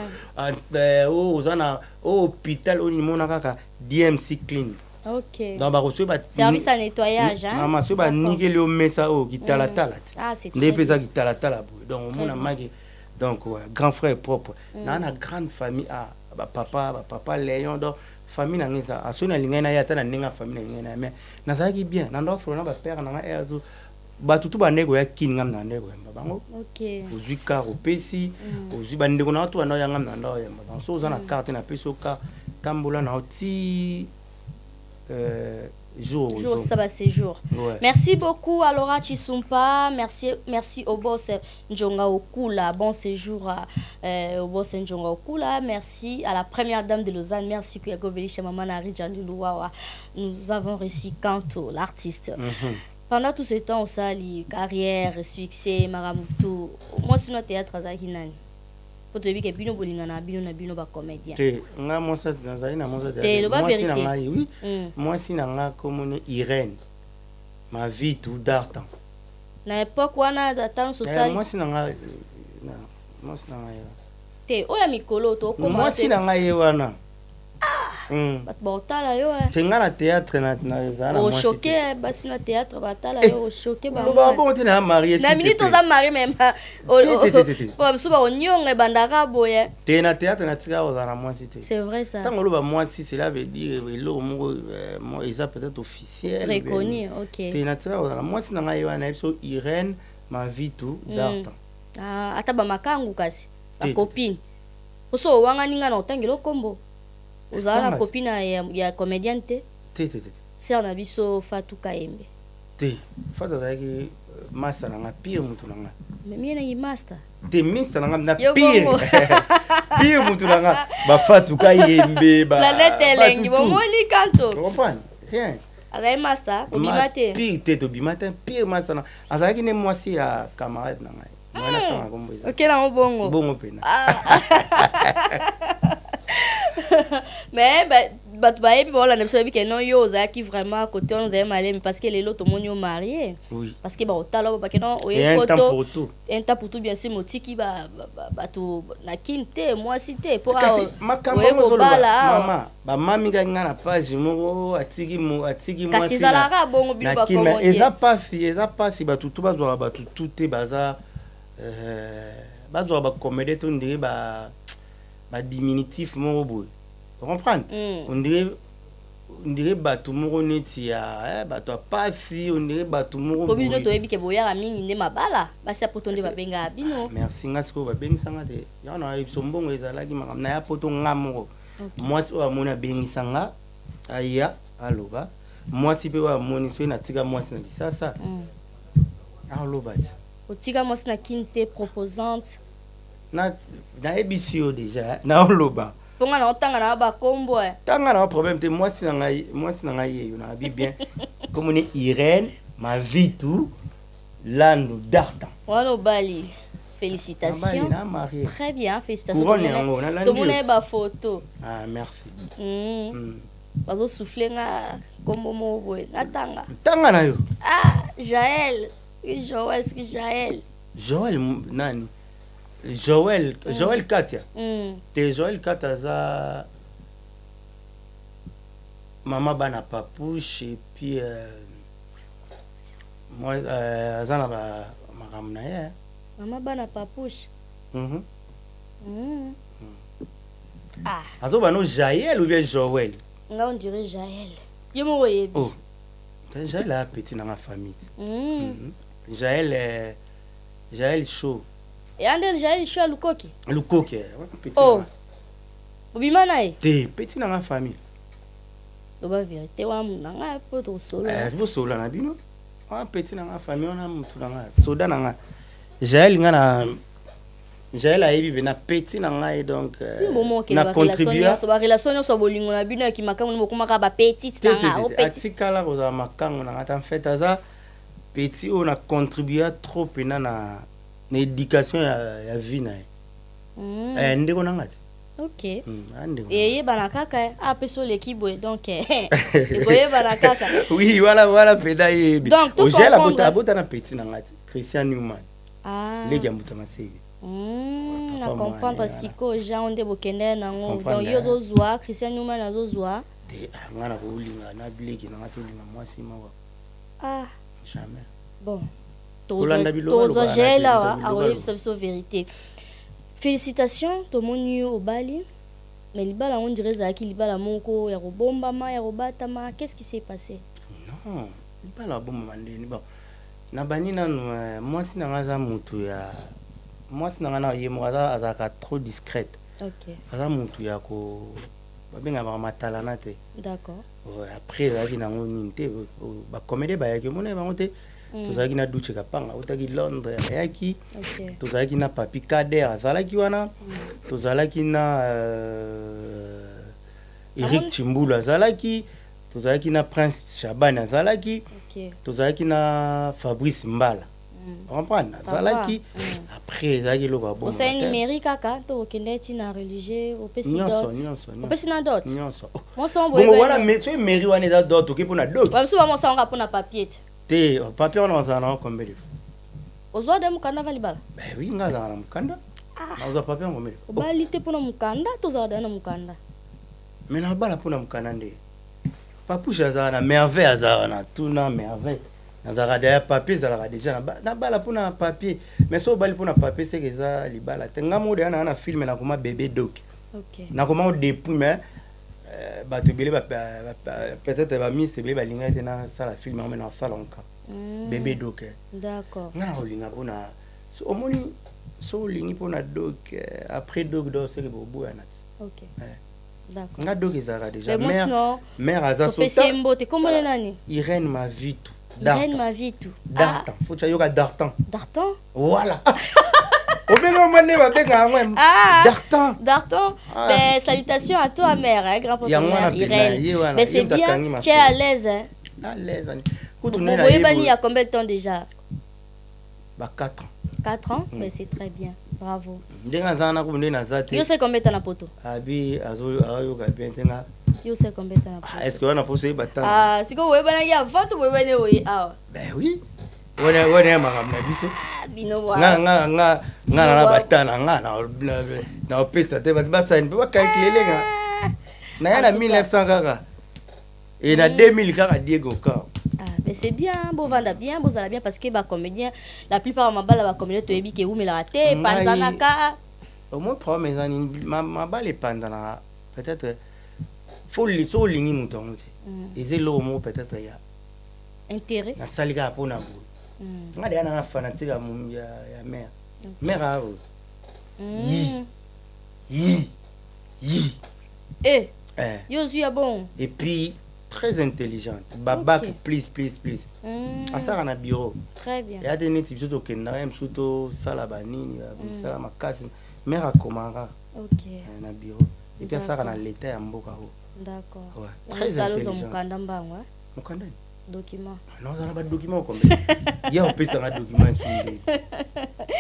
Eh, oyo oza na oyo hôpital oyo nimona kaka dmc clinic ok. Donc bakosoki ba service ya nettoyage hein? mama soki banikeli yo mesa oyo kitalatala te ah c'est nde mpe eza kitalatala boye donc omona maki donc ouais, grand frère propre. Naa na grande famille a bapapa bapapa léon donc famille na ngai eza asoki nalingai na ye ata na ndenge ya famille nalingai na ye mais nazalaki bien. Na ndako folo na bapère na ngai erzo bato tu bandeko oya kini ngam na ndeko yamba bango ozwi kar opesi ozwi bandeko na yo to banda oya ngam na ndako yamba bango so oza na napesi yo kar tambola na yo ti euh, jour jour ozo- ça va séjour Ouais. Merci beaucoup à Laura Chisumpa. Merci, merci au boss Njonga Okula. Bon séjour à, euh, au boss Njonga Okula. Merci à la première dame de Lausanne. Merci Kuyako Belisha Maman Nari. Nous avons reçu Kanto, l'artiste. Mhm. Pendant tout ce temps, on sali carrière, succès, Maramutu. Moi, sur notre théâtre, Azaki Nani. Po toyebi ke bino bolinga na bino na bino ba comédien. te nga mwasi nazali na mwasi mwasi na ngai oui Mm. mwasi na nga komoni irène ma vie tout d'artan Na époque wana ata Eh, sosali mwasi na nga na- mwasi na ngai te oya mikolo to wana. mwasi na ngai ye wana Mm. Bato baotala yo eh. te nga na théâtre oshoke basi na théâtre batala Eh, yo oshoke na minute plaît. oza mari mema ebandaka boye te na théâtre natika kozala na mwasi te c'est vrai ça. Ntango oloba mwasi cela veut dire eloko moko mo- eza peut-être officiel ou bien- reconnu ok. Te natika kozala mwasi na ngai ye wana nayebi so irène ma vie tout d'artan ata bamakangu kasi. Te, te, bacopine oso owangani nga na otangela okombo ozala na copine ya, ya comédienne te. Te te te ser na biso fatu kayembe te. Fata azalaki euh, master na nga pire motu na nga. Memi nengi master. Te minista na nga na pire. pire motu na nga. Bafatuka yembe ba- planete elengi bomoni kanto comprendre rien. Azali master obima Ma- te. pire te tobima te pire master na azalaki ne mwasi ya camarade na ngai mwana tanga kombo eza. Oke nango bongo. Bongo pena mais ba- bato bayebi baolanda biso bayebi ke non yo ozalaki vraiment côté wana ozali malemi parce que lelo tomoni yo marie oui. Parce que baotala o bake non et oye un temps koto pour tout. Un temps pour tout bien sûr motiki ba- ba- ba- bato na kini te mwasi te mpo oye kobala bamamikaki nga na page moko atiki atiki kasi ezalaka bongo bino eza mpasi eza mpasi bato tu bazwaka bato tu te baza euh, bazwaka bacomédie to ba badiminutif moko boye ocomprendre Mm. ondire ondire bato moko neti ya eh, bato ya pasi ondire bato moko po bino toyebi ke boyaka mingi nde mabala basi ya poto nde babengaka bino. Merci nga sikoyo babengisanga te. Yana na biso mbongo ezalaki makambo. Naya poto nga moko. Mwasi oyo amoni abengisanga aya aloba. Mwasi mpe oyo amoni soki natika mwasi na Mm. aloba ti otika mwasi na kini te proposante. Na- nayebisi yo deja naoloba mpo nga na otanga na bakombo e tanga na problème te mwasi na ngai mwasi na ngai yeyo nayebi bien. Komoni irène mavitu lando dartan wana obali félicitations. Très bien félicitations. Couronne yango, nalandi tomona ye bafoto ah merci. Mm. Mm. bazosouffle nga kombo moko boye natanga tanga. Na yo. Ah jael soki joel soki jael joel nani? Joel joel katia. Mm. te joel kat aza mama bana papouche epuis euh, moi euh, aza na makambo na ye mama bana papouche. Mhm. Mm. ah. Azoba no jael ou bien joel nga on dirait jael yo moko oyebi. Oh. Jael aya petit nanga famille. Mm. Jael jael show eya nde jael sho ya lukoki? Lukoki eh, Oh. obima na ye? Te petit nanga famille. Loba vérité wana na mpo Eh, na bino? Wana famille wana motu nanga soda nanga jael nga na jael ayebi ve na na ngai donc na nyonso bolingo na bino yakimaka moni bokomaka bapetite na atikala kozala makango na ta aza petit oyo na contribua trop mpena na na éducation ya, ya vie na ye Mm, eh, ndeko na ngai te ok Mm, na eyebana kaka eh, apesi oleki boye donc eh, ekoyebana kaka. Oui wana wana mpena yebi Donc, tout ogel comprendre. abota na petit na ngai te christian newman. Ah. leki ya moto masebi Mm, na Papa comprendre mwana, siko jean nde bokende nango donc yo eh. ozozwa christian newman azozwa. Te ah, ngai na kolinga na bileki na mwasi ah. Jamais. Bon tozwa biloba akoyebisa biso vérité félicitation tomoni yo obali mais libala yango ndire ezalaki libala moko ya kobombama ya kobatama qu'est-ce qui s'est passé non libala abombama ndeni bon na bani nanu eh, mwasi na ngai aza motu ya mwasi na ngai na ye moko aza- azalaka trop discrète ok aza motu ya ko babengaka matalana te d'accord après ezalaki nango nini te bacomédie bayaki omona bango te tozalaki na duche kapanga autaki londres ayaki ok. Tozalaki na papi kader azalaki wana. Tozalaki na eric Amoni- chimbulu azalaki. Tozalaki na prince shabani azalaki. Ok. Tozalaki na fabrice mbala. Comprendre? Ça azalaki. Mm. après ezalaki eloko bomba numeri kaka to okende ti na religieux opesi nyonso dot. nyonso Oh, bongo wana soki mairie wana eza dot oke mpo na dot. Bamosusu bamosangaka mpo na papier te te papier wana combien de fois ozwa de mokanda va libala Ben oui nga azalaka na mokanda nazwa papier yango de fois Oh, obali te mokanda tozala da na mokanda me nabala mpo na mokanda nde. Papouche azalaka na merveille na tuna merveille. Nazalaka papier ezalaka naba- nabala mpo na papier. Mais so obali papier seke eza libala. Te nga moko deya naa na filme nakoma bebe dok ok. Nakoma depuis mais bato ebele peut-être baministre ebele balingaki te nasala filme yango me nasala nka Mm, bebe dok eh. d'accord. Nga na kolinga mpona so omoni so olingi mpona dok eh, après dok do seke boboyana ti. Eh. nga dok ezalaka déjà. Mare aza irene mavitu Ah, dartan. Faut ayoka dartan. Dartan? Voilà obenga babengaka Ah. dartan Ah. ben, salutations à toi, mère, hein, grand-papa, Yango wana mère, Irène. Mais c'est moto akangi bien, tu es à l'aise. Hein. à l'aise combien de temps déjà? Ba 4 ans 4 ans? Mm. Ben, C'est très bien, bravo. ndenge aza wana kutu nde naza te Yo sais combien de temps na poto? Abi bien Yo sais combien de temps na Ah, poto? est ce que wana oyeba Ah, Bani avant to oye awa. ben oui wana ya makambo na biso? Ah, nga na bata na nga na opesa te bato basani mpe bakalkile nga. Na ya na En tout cas. 1900 kaka. E na 2000 kaka diego Ah, c'est bien, bien, bien parce que la plupart ma bala ba comédien to yebi ke umela te, Ngai- panzana ka. au moins problème eza nini Ma- mabala epanzanaka peut-être so olingi moto yango te eza eloko moko peut-être ya Intérêt. nasali kaka mpona boye. Nga deya nanga fanatique ya ya ya mare mare aoyo Mm. yi yi Eh, eh. yo zui ya bon. et puis très intelligente babak Ok. please please please Mm. asaka na bureau Très bien. eya te neti biso tokendaka ye mosusu tosala banini bisala makasi mare akomaka Ok, eh, na bureau epuis asaka na leta ya mboka d'accord. Ouais, très intelligente. mokanda mbango. hein? Document. Naoza na badocument okombela ye opesanga document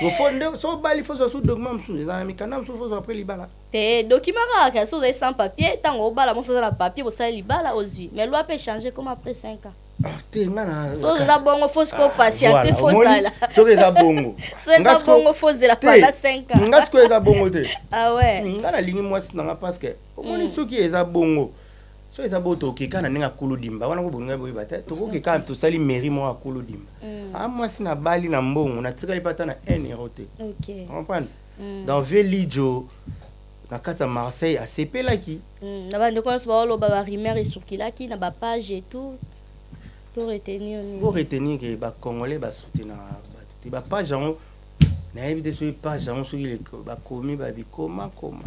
mosusu nde so obali fo zwa su document mosusu eza na mikanda mosusu fo zwa apres libala te document kaka so ozali sans papier ntango obala moso oza na papier bosali libala ozwi mais loi mpe changer comme après 5 ans. Ah, te nga na so eza bongo fo siko patiente Voilà, fo omoni, zala soki eza bongo so eza bongo fo zela te, pendant 5 ans. nga sikoyo eza bongo te. Ah ouais. Nga nalingi mwasi nanga parceke omoni Mm. soki eza bongo so eza bongo tokeka na ndenge akulu dimba. Wana kobolinga boyeba te tokokeka tosali mairie moko akulu dimba. Mm. a mwasi nabali na mbongo natikali mpe ata na 1 euro te ok. Comprendre Mm. dans vie lijo na kati ya marseille asepelaki. Mm, na bandeko nyonso baoloba barimer esukilaki na bapage et tout. To retenir po retenir ke bacongolais basoutenaka bato. Te bapage yango nayebi te soki page yango soki bakomi babikomakoma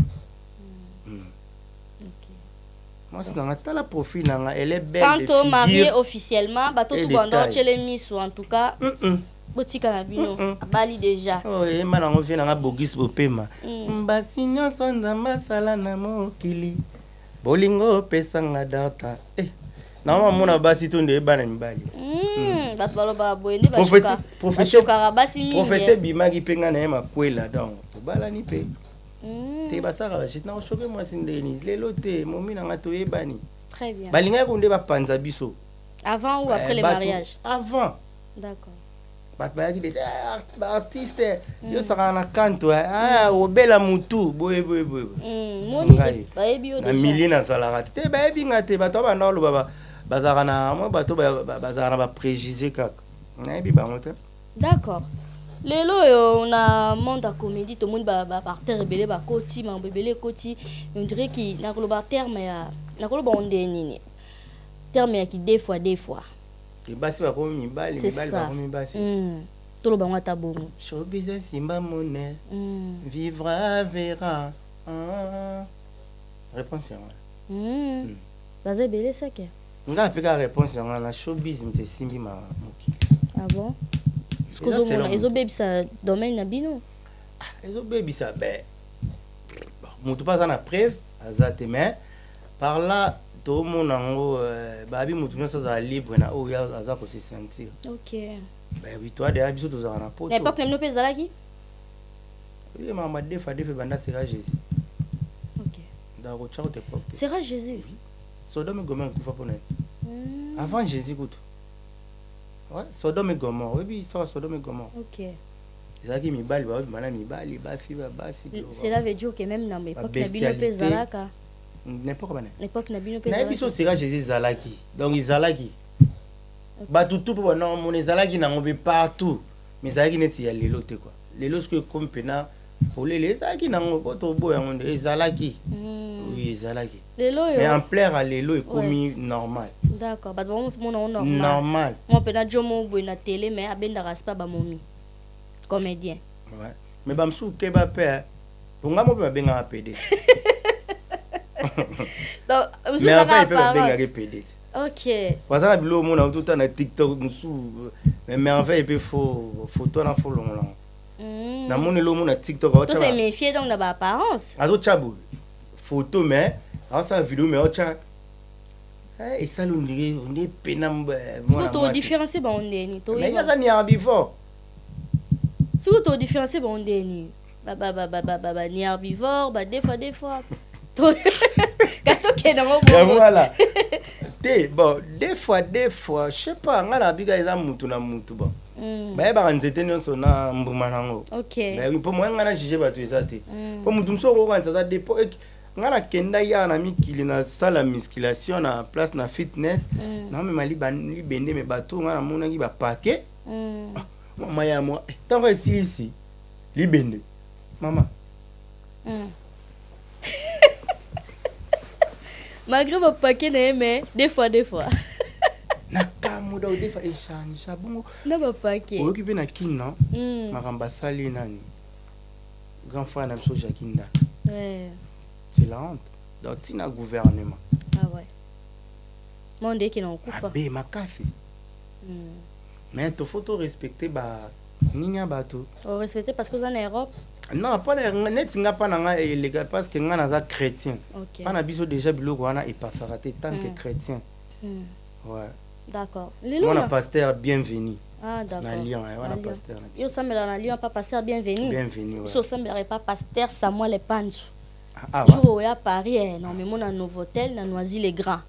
mwasi nanga tala profil nanga elle est belle quand to marié figure. officiellement bato tu miso en tout cas. Na bino Mm-mm. abali déjà. Oyo eyemba nango vie nanga bogis bopema Mm. mbasi nyonso nzambe asala na mokili bolingo opesanga data. Eh, basi to nde ebana mibali. Mm, bato balobaka boye nde bashokaka basi mingi. professeur eh. bimaki mpe ngai na ye makwela donc tobalani mpe Mm, te basaka mwasi ndeni. Lelo te momi toyebani. Nde bapanza biso. Avant ou après Eh, le mariage avant. D'accord. Bato bayaki deja "Ah, baartiste na kanto ah, obela. Mm, yo na déjà. milie nazalaka te. Te bayebi nga te bato abanda oloba bazalaka na mwa bato ba- ba- bazalaka na bapréjugé kaka. Nayebi bango te. D'accord lelo oyo na monde ya comédie tomoni baartere ebele bakoti makambo ebele ekoti on dirait ki nakoloba terme ya nakoloba ngo nde nini terme yaki deux fois deux fois. Basi bakomi mibali mibali bakomi basi toloba ngo ata bongo showbiz esimba mone vivra verra. Ah. réponse yango baza ebele seke nga mpe kaka réponse yango na showbiz mte esimbi ma mokili ah bon? Soki Eza ozomona selon- ezobebisa domaine na bino. Ezobebisa be motu mpe aza na preuve aza te mais par là tomona yango euh, babi motu nyonso azala libre na oyo aza kose sentir. Ok. Bayebi to adeya biso tozala na na poto époque na bino mpe ezalaki oye makambo adefa defa ebanda sera jésus époque sera jésus sodome gomor ekufa mpona ye Mm. avant jésus kutu ouais sodome gomor oyebi histoire ya sodome gomor ok. Ezalaki mibali baobima na mibali bafi babasi cela veut dire que même na époque na bino mpe ezalaka n'importe bana na époque na bino mpe nayebi so sera jésus ezalaki donc ezalaki bato tu mpo banamona ezalaki nango mpe partout. Mais ezalaki neti ya lelo te kua lelo soki ekomi mpena polele ezalaki nango po toboya yango nde ezalaki Mm. oui ezalaki lelo mais oyo ampleur ya lelo ekomi normal d'accord bato bamona ngo normal. Normal. Mo mpena jo mo boye na télé mais abendaka spa bamomi comédien. Mais bamosusu keba mpe ponga mo mpe babengaka mosusu mais enfin mpe babengaki pede ok. Baza na biloko omona tota na tiktok mosusu mais merveille mpe fo foto wana fo longolango namoni elo omona tiktok méfier donc na baapparence azotya boye foto mais aosala video mais esali ondire onde pena soki todifferencie bango ndeni mais toyeba aza ni herbivore soki todifferencie bango ndeni bani herbivore ba des fois des fois. Katokende yango ya bongo voilà. Te bon des fois des fois je sais pas ngai na bika eza mutu na mutu bon. Mm. bayebaka nzete nyonso na mbuma nango mpo moye ngai na juge bato eza te mpo mutu mosu okokanisa aza de po ngai nakenda ya na mikili nasala musculation na place na fitness Mm. naomema liba- libende me bato ngai namonaki bapake Mm. mama ya mwa eh, ntango esilisi libende mama Mm. malgré bapake na ye mais des fois des fois nakamuda odefa echange bongo na bapake oyoki mpe na kina Mm. makambo asali nani? Grand frère na biso jakinda. C'est la honte. Donc ntina gouvernement. Ah ouais. monde ekende kokufa abe makasi Mm. mais tofo torespecte ba nini ya bato. Orespecte parce que oza na europe? Non mpona neti nga mpa na nga eleka parce que nga naza chrétien. Ok. Mpa na biso déjà biloko wana epasaka te tant que Mm. chrétien. Mm. ouais. D'accord. Lelo mwana na- paster bienvenu. Ah d'accord. Lyon eh, wana na yo osambela na lyon pa pasteur bienvenu. Bienvenu biso osambelaka epa pasteur samuel epanzu jour oya paris eh, na omemo na novotel na noisy le grand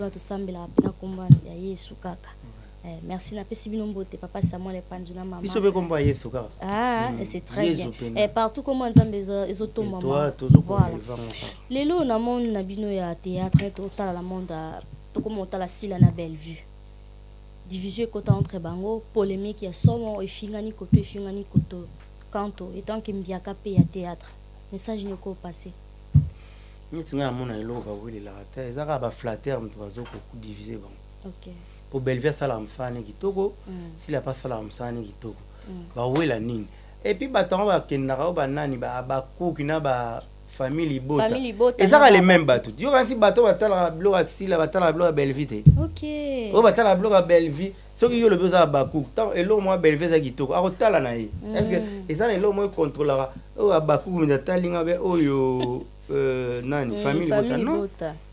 oyo tosambelaka mpe na kombo ya yesu kaka. Eh, merci napesi bino mbote papa samuel epanzu na mama biso mpe kombo ya yesu kaka. Ah Mm. et c'est très bien. Eh, partout kombo ya nzambe ezotomba lelo na monde na bino ya théâtre ne totala na monde ya- tokoma otala sila na bellevue. Division ekota entre bango polémique ya somo efingani koto efingani koto kanto etanke mbiaka mpe ya théâtre. Message noko neti ngai namona eloko bawelelaka te eza kaka baflatere moto bazokodivize bango. Po belvi asalaka mosala ne kitoko Mm. sili apa asalaka mosala ne kitoko Mm. bawela nini? Epuis bato yango bakendaka oyo banani ba- bakuki na bafamille libota. Ezaka le même bato. Yokanisi bato batalaka biloko ya sila batalaka biloko ya belvi te. Ok. Oyo batalaka biloko ya belvi soki yo olobi ozala bakuku ntango eloko moko ya belvi eza kitoko akotala na ye. Estce eza na eloko moko atalinga be oyo euh, nani? Mm, famille famille non?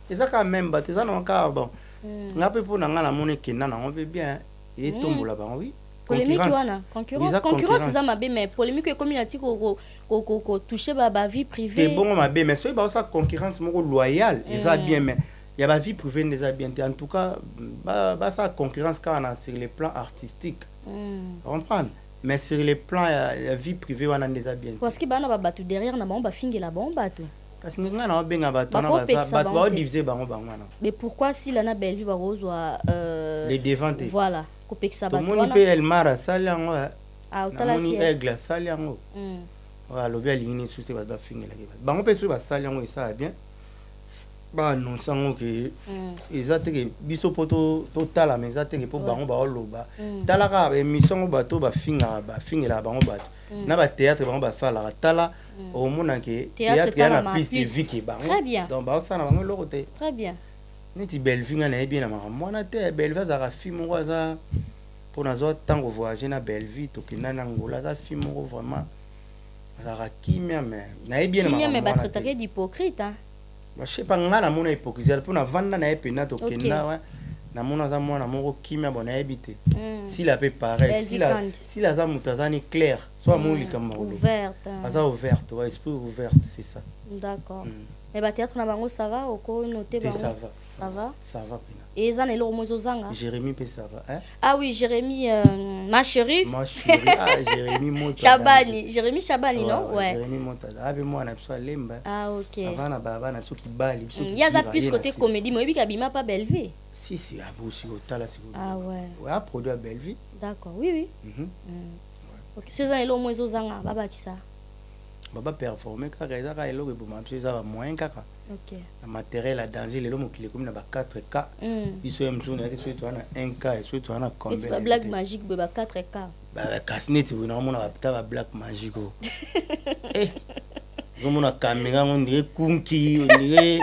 Eza kaka même bato eza nango kaka bon. Mm. nga mpe mpo na nga namona ekenda nango mpe bien etombola bango wi polémique wana concurrence. Concurrence eza mabe mais polémique ekomi na ti kotouche bavie te privé bongo mabe mais soki baosala concurrence moko loyale eza bien mais ya bavie privé nde eza bien. Te en tout cas ba- basala concurrence kaka na sur le plan artistique comprendre? Mais sur le plan ya vie privé wana nde eza bien. Te parce que bana babato derrière na bango bafingela bango bato ngai bato wana baodivise bango bango wana mais pourquoi sila na bellevue bakozwa euh, les devant te voilà kopekisa bato tomoni wana mpe elmar asali yango eh. ah, namoni otalaki ye. aigle asali yango Mm. oyo alobi alingi nini susu te bato bafingelaki bato bango mpe soki basali yango esala bien baannonce yango ke Mm. eza teke biso mpo to- totalama eza teke mpo bango baoloba Mm. tala kaka baémission ngo bato bafingaka bafingelaka bango bato. Na batéâtre bango basalaka tala omona ke Théâtre ya na plus de vie ke bango. Très bien. donc baosala na bango eloko te. Très bien. Neti belvi ngai nayebi na makambo. Wana te belvi azalaka fi moko aza mpo nazwa ntango voyage na belvi tokenda na ngola aza fi moko vraiment. Azalaka kimia mais nayebi ye na kimia me makambo wana te. d'hypocrite hein. bashepa ngai namona hypocrisie mpo navanda na ye mpena tokenda Ok. wa namona aza mwana moko kimia bo nayebi te Mm. sila mpe pareil Belvi sila Kandi. sila aza moto aza ni clair so amoni likambo ya koloba ouverte hein. aza ouverte wa esprit ouverte c'est ça d'accord Mm. mais bathéâtre na bango ça va? Okonote ça va ça va? Ça va mpena et eza na eloko mo ezozanga jérémi mpe ça va hein? ah oui jérémy euh, ma chérie. Moi chéri ah jérémi moto chabani. jérémy chabani non? Ouais, ouais. Jérémi moto abe mwana biso alemba ah ok. Avana bana biso kibali biso Mm, ye aza kibira, plus ye na côté comédie moyebi kabima pa bellevue. Si si abu sikotala sikoyo ah ouais. Ouais, aproduit ya belvi d'accord oui oui. Mhm. ok so eza na eloko mo ezozanga babakisa baba performe kaka eza eloko eboma biso eza bamoyen kaka. Na matériel ya danger lelo mokili ekomi na ba 4 k. Mm. biso ye mosusu nayaki soki toza na 1 k soki toza na blague magique boye ba 4 k. Kasi neti boye naomona bata ba black magique o Eh, ozomona kamera ngo ondire kunki ondire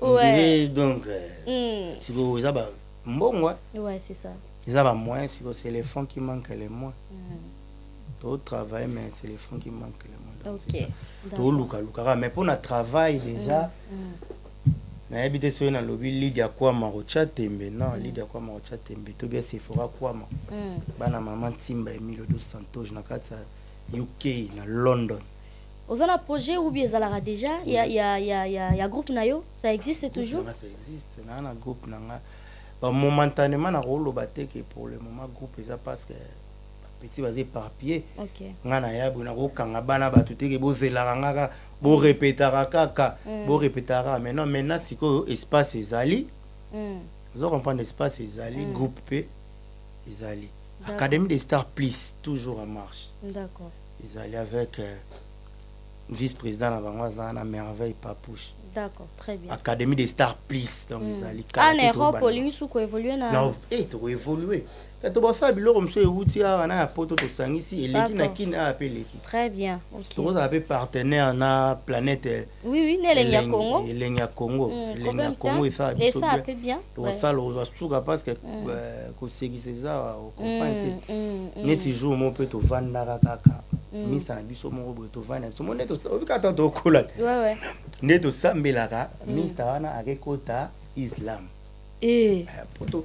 ondire donc euh, Mm. sikoyo eza eh. ouais c'est ça. Eza bamoyen sikoyo c'est les fonds qui manque les moins Mm. Totravaille mais c'est les fonds qui manque les moins donc c'est ok ça. D'accord. tolukalukaka mais mpo na travail déjà Mm. nayebi te soki nalobi lidia kwama kotya tembe non lidia kwama kotya tembe to bia sefora kwama Mm. bana mama ntimba emilio dos santos na kati ya uk na london. Oza na projet ou bien ezalaka déjà? Ya, ya, ya, ya, ya groupe na yo? Ça existe toujours? Nanga, ça existe. Naa na groupe na nga. Bamomentanément nakoloba te ke pour le moment groupe eza parce que bapeti baza éparpillé ok. Nga na ya boye nakokanga bana bato teke bozelaka ngaka borepetaka kaka borepetaka kaka. Maintenant maintenant sikoyo espace ezali. Mm. oza comprendre espace ezali Mm. groupe mpe ezali. Académie des stars plus toujours en marche. D'accord. Ezali avec euh, vice président na bango aza na merveille papouche. D'accord très bien. Académie des stars plus donc Mm. ezali ah na europe olingi su koévolue na Na- eh, tokoévolue ka tobasala biloko mosusu ewuti awa na ya poto tosangisi eleki na D'accord. kini awa mpe eleki. Très bien ok. Tokozala mpe partenaire na planète ya congo. elengi ya congo. Esala biso esala bien. mpe bien Ouais. tosala ozwa suka parce que euh, kosekisa eza okomprendre te. Mm, mm, mm. neti jour moko mpe tovandaka kaka misa na biso moko boye tovanda biso. Mo nde obikata tokola. Ouais ouais. Nde tosambelaka mista wana akekota islam. Eh, poto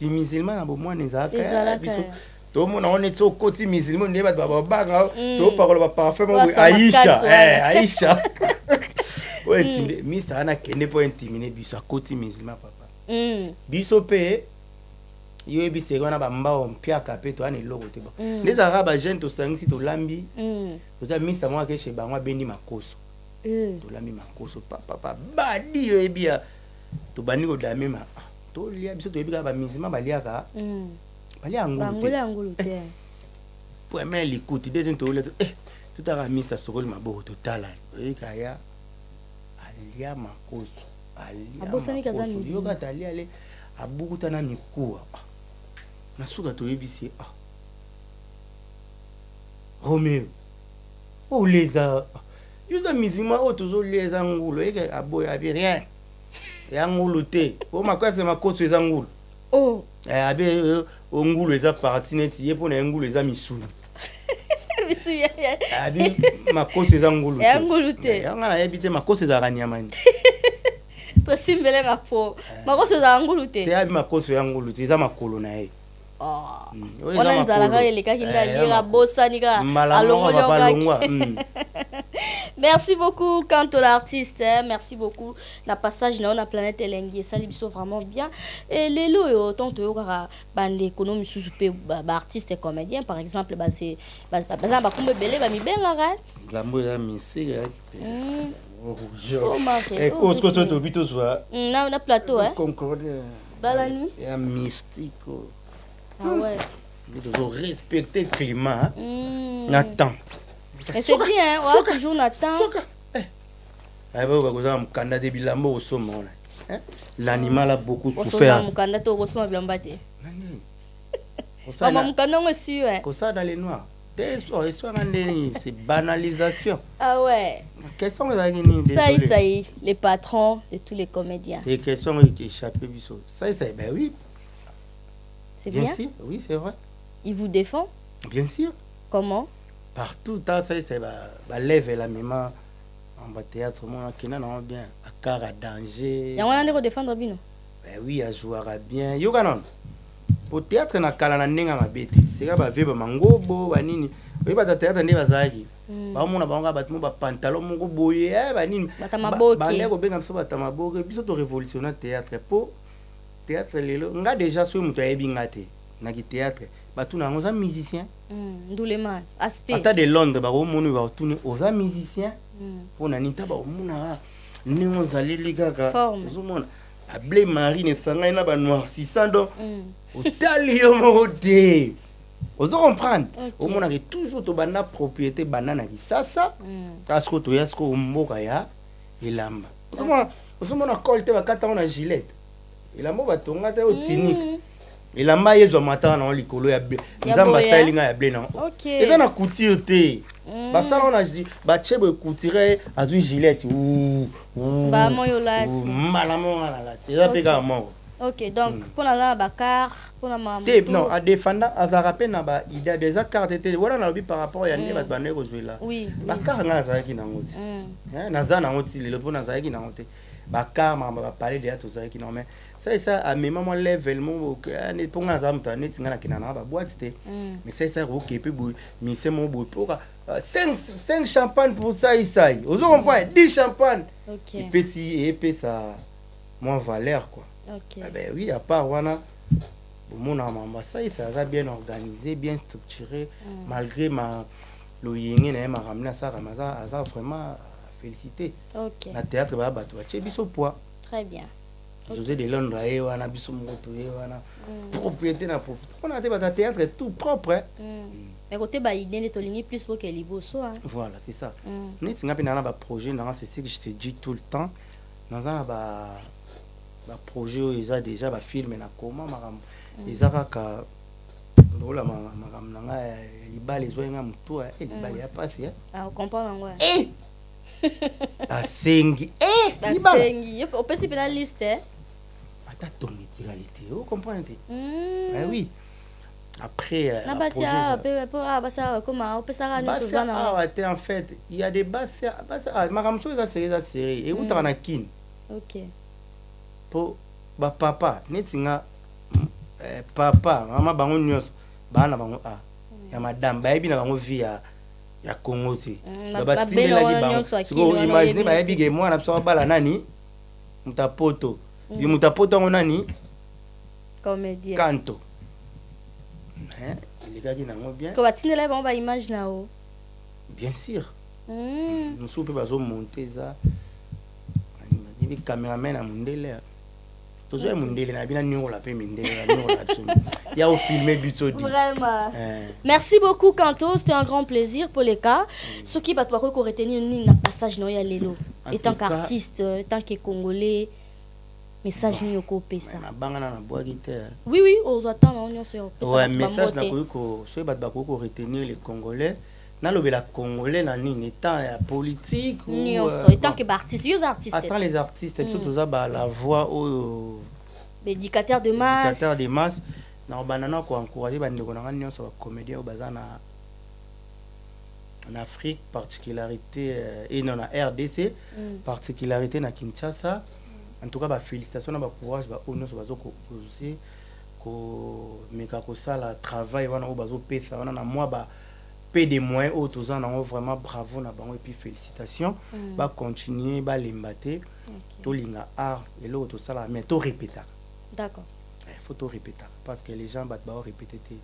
musulman na bomwana ezalaka Ezalaka, biso tomona ngo neti okoti musulman nde bato bababanga topakola baparfum aisha wana. aisha oyo wana akende mpo biso akoti papa. Biso mpe yoyebi seke wana bambao mpiaka mpe towana eloko te nde ezalaka bajeune tosangisi tolambi totia mista moko akeshe bango abendi makoso. Tolambi makoso papapa badi oyebi ya tobandi kodame ma ah, tolia biso toyebi kaka bamisima baliaka. Mm. balia ngulu te. ngulu premier likuti deuxième tolia eh totaka mista sokoli maboko totala. Oyebi ya alia makoso aliyoka. Yo alia ale abukuta na mikuwa Ah, na suka toyebisi ah. Romeo oleza yo oza musulman oyo tozolia eza ngulu oyeke aboya abi rien ya ngulu te. O makasi makoso eza ngulu. Oh. Eh, abe eh, o ngulu eza parti neti. Ye mpona ye ngulu eza misuni. Ya ya abi makoso eza ngulu Ya ngulu te. Eh, yanga nayebi te makoso ezalaka nyama nini tosimbelenga po. Makoso ezala ngulu te. Te abi makoso ya ngulu te eza makolo na ye. Oh. Wana nzala kaka elekaki nde Eh, makolo. bosani kaka mbala moko merci beaucoup Kanto l'artiste hein. merci beaucoup na passage na na planète elengi esali biso vraiment bien e lelo oyo ntango toyokaka bandeko no misusu mpe ba- baartiste comédien par exemple base- ba- ba- baza na bakombo ebele bamibengaka nzambo eza misike Mm. rougeor Oh, Marie, oh, oskoso Marie. tobi tozwa Mm, na, na plateau hein? concorde balani ya mystique oyo ah ouais. nde tozorespecte climat Mm. Hein? kozala mokanda te bilamba okosomba wana Eh, l'animal a beaucoup souffert. mokanda te okosoma bilamba te Nani? mama Kosala- mokanda yango esio hein? kosala dans eswanga ndeni c'est banalisation. Ah ouais. Question ezalaki nini sai sai les patrons de tous les comédiens. Te question oyo échappé biso? Sai sai ben oui. C'est bien bien? sûr. Oui c'est vrai. Il vous défend bien sûr. Comment? Partout ta sai sai balevela mema en bathéâtre mona akenda nango bien. Akara danger. Yango wana nde kodefendre bino. Ben oui ajouaka bien. Yoka nono po théâtre na kala na ndenge ya mabe te sika bavie bamangobo banini oyebi bata théâtre nde bazalaki Mm. baomona bango kaka bato mo bapantalon moko boye. Eh, banini Bata maboke. bande kobenga biso bata maboke. Biso torévolutionne théâtre. Po théâtre lelo. Nga déjà soki moto ayebi nga te naki théâtre batuna yango oza musicien. Mm, nduleman aspect ata de londres bakomona oyo bakotuni oza musicien. Mpo na nini ta bakomonaka ndenge ozaleli kaka Forme. ozomona bablé marine esangani na banoircissant donc Mm. otali yo moko te. Ozo comprendre. Omonaka toujours tobanda propriété banda na kisasa. Kaka sikoyo toya sikoyo mboka ya elamba. Ozomona cole te bakata ngo na gilete elamba oyo batonga te oyo tinike. Elamba yezwama ataka nango likolo ya nzambe asali nga ya ble nango eza na couture te. Mm. basala ngo na gi- batie boye couture azwi gilete Mbala moko nga nalati eza mpe Ok. kaka moko. Ok donc mpo naza na mpo na ma te moto- non adefanda azalaka mpe na baidée de eza carte te. Wana nalobi par rapport ya ndenge Mm. bato bandeki kozwela? Bakar nga nazalaki nango Mm. Eh, naza nango ti lelo mpo nazalaki nango te bakar makambo bapale deya tozalaki nango mais sa esa amema mwa level moko mpo nga nazala moto aneti nga nakenda nanga babwati te mais sa esa oke mpe boye mise moko boye mpoka 5 champagne pour saisai ozo comprendre 10 champagne ok. Epesi epesa mwa valeur quoi. Ok. Ah ben oui, à part wana, mon ambassade, ça a bien organisé, bien structuré, Mm. malgré ma le yenge na ma ramené à ça, Ramaza, à ça vraiment félicité. ok Na théâtre ba bato ba biso poids. très bien José de Londres e wana biso moko wana. Mm. Propriété na propriété. On a te ba théâtre tout propre. hein. Mm. nde tolingi plus liboso hein. Voilà, c'est ça. Mm. neti nga mpe na na baprojet nanga c'est ce que je te dis tout le temps naza na ba baprojet oyo eza déjà bafilme na koma makambo eza kaka lokola ma- makambo na nga ya ya libala ezwai nga motu libala ya pasi comprendre yango eh. Eh! Yo- opesi mpena liste eh? ata tongo etikali te ocomprendre te Mm. Eh oui. Après euh, na la basi projet awa eza- mpe mpo awa basi awa ekoma opesaka nyonso basi oza na awa te en fait il y a des basi basi ah, makambo soki eza seri eza seri eutaka na kini ok. Mpo bapapa neti nga papa mama bango nyonso baa na bango a ya madame bayebi na bango vie ya ya congo te Mm, Ba- ba- batindelaki babelo wana bango. imagine bayebi ke mwana biso abala nani? Mutapoto ye mutapoto yango nani? Comédien. Kanto. Mais, elekaki nango bien. Ko batindelaki bango baimage na o bien sûr. Mm. mosusu mpe bazomonte eza ibi cameraman ya mondele tozwa ya mondele na bina niola mpe mindele na niola biso ya ofilme biso di vraiment. Eh, merci beaucoup kanto. C'était un grand plaisir pour les cas. Soki bato bakoki koretenir nini na passage na yo ya lelo étant qu'artiste étant que congolais message nini okopesa nabanga na nabwaki te oui oui ozwa ntango nyonso ya kopesa message nakoki soki bato bakoki koretenir les congolais nalobela congolais na nini? Étant ya politique nyonso euh, étant que baartiste yo artiste les artistes biso toza bala voix oyo bédicateur de masse. Éducateur de masse. Na kobanda na koencourage bandeko na nga nyonso bacomédien oyo baza na en afrique particularité euh, et non na rdc Mm. particularité na kinshasa. En tout cas na bacourage baoyo nyonso bazokopose komeka kosala travail wana oyo bazopesa wana na mwa ba peu de moyens oyo toza nango vraiment bravo na bango epuis félicitation Mm. bacontinue balemba te Ok. tolinga art eloko tosalaka mais torépétaka d'accord. Il faut tout répéter parce que les gens battent ba répéter te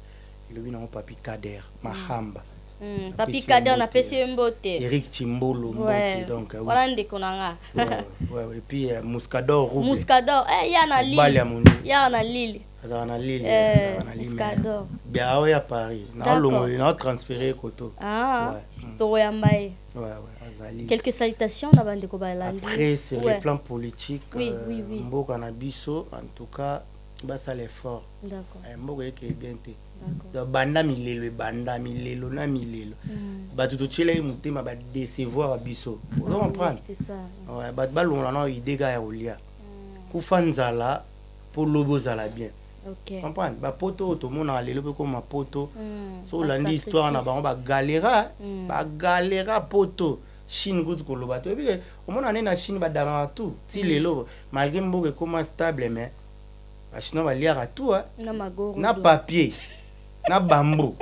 elobi nango papi kader mahamba. Mm, Napesi papi kader mbote. mbote eric Ouais. mbote donc wana ndeko na nga Ouais, et puis euh, muscador muscador eh, ya na mobali ya na lile azala na lile Eh, na Muscador. oyo ya paris D'accord. naolongoli naotransféré koto ah Ouais. Mm. Ouais, ouais, azali quelques salutations na balandi après sur Ouais. le plan politique Oui, euh, oui, oui. mboka na biso en tout cas basala effort d'accord Eh, mboka eke bien te banda milelo ebanda milelo na milelo. Mm. bato totielaki motema badecevoir biso. Ozo Ah, comprendre c'est ça Ouais, bato balongola na ide kaka ya kolia. Kufa nzala mpo lobi ozala bien. Ok. Comprendre? Bapoto oyo tomonaka lelo mpe koma poto. Mm, so olandi histoire na bango bagalera Mm. bagalera poto. Chine kutu koloba to ebike omona nde na chine ti lelo malgré mboka ekóma stable mais bachinois baliaka na magoro na papier na bambo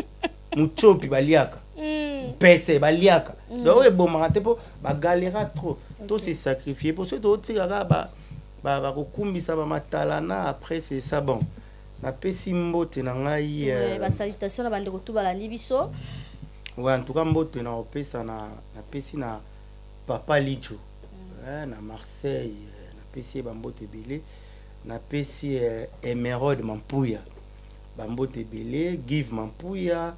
mutsopi baliaka. Mm, pese baliaka. Donc oyo ebomaka te mpo bagalera trop. To se sacrifie mpo soki totikaka ba- ba- bakokumbisa bamatala na après c'est ça bon. Napesi mbote na ngai euh, basalutation na bandeko tu balandi biso ouais, en tout cas mbote na kopesa na napesi na papa lijo eh, na marseille eh, napesi ye bambote ebele. Napesi eh, emerode mampuya bambote ebele give mampuya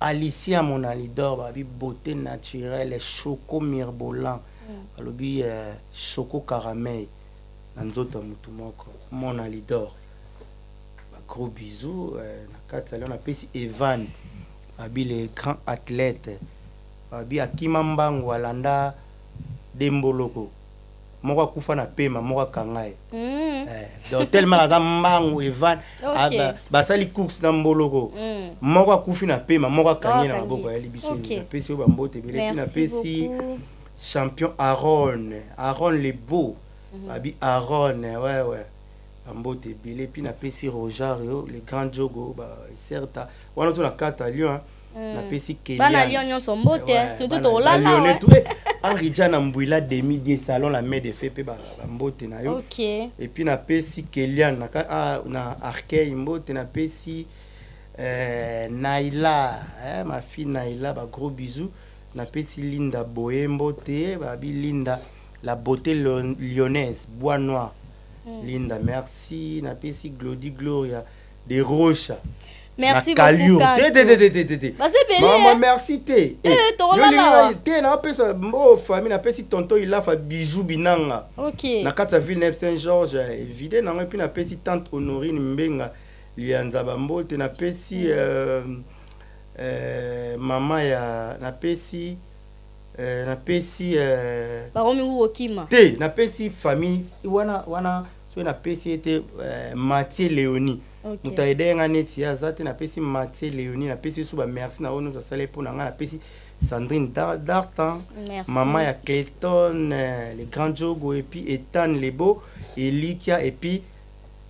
alicia monalidor babi beauté naturelle choco mirbolan balobi eh, choco caramel na nzoto ya motu moko monalidor bagros bisou eh, na kati ya leo napesi evan babi le grand athlète. Babi akima alanda demboloko moko akufa na pema moko akanga ye Mm, Eh, donc tellement aza mbangu evan. Ah, basali course na mboloko. Mm. moko akufi na pema moko akangi na maboko ayali biso Ok. napesi oyo bambote ebele mpe napesi champion aron aron lebo babi aron ouais ouais. Bambote ebele mpe napesi rosario le grand jogo baserta wana to na kati ya lion napesi bana lio nyonso mbote surtout tolala. Eh, henri dia na mbwila demi die salon la main de fe mpe ba- bambote na yo. Ok. Epuis napesi kelian na, ka- ah, na arcueil mbote napesi euh, naila. Eh, ma fille naila bagros napesi linda boye mbote babi linda la beauté lyonnaise bois noir. Linda merci. Napesi glodi gloria de rocha merci na Kalio. beaucoup te te te te te te mama merci te Eh, wa. te napesa mbo famille napesi tonton ilafa bijou binanga. Ok. Na kati ya villeneuve saint george evide nango epuis napesi tante honorine mbenga lianza bambote napesi euh, euh, mama ya napesi euh, napesi te napesi famille wana wana soki napesi ete matie léonie ok. Moto ayede nga neti aza te napesi matie léonie napesi so bamerci na oyo nyonso asali mpo na ngai napesi sandrine Dar- dartan. Mama ya clayton euh, le grand jogo epuis etan lebo elikia epuis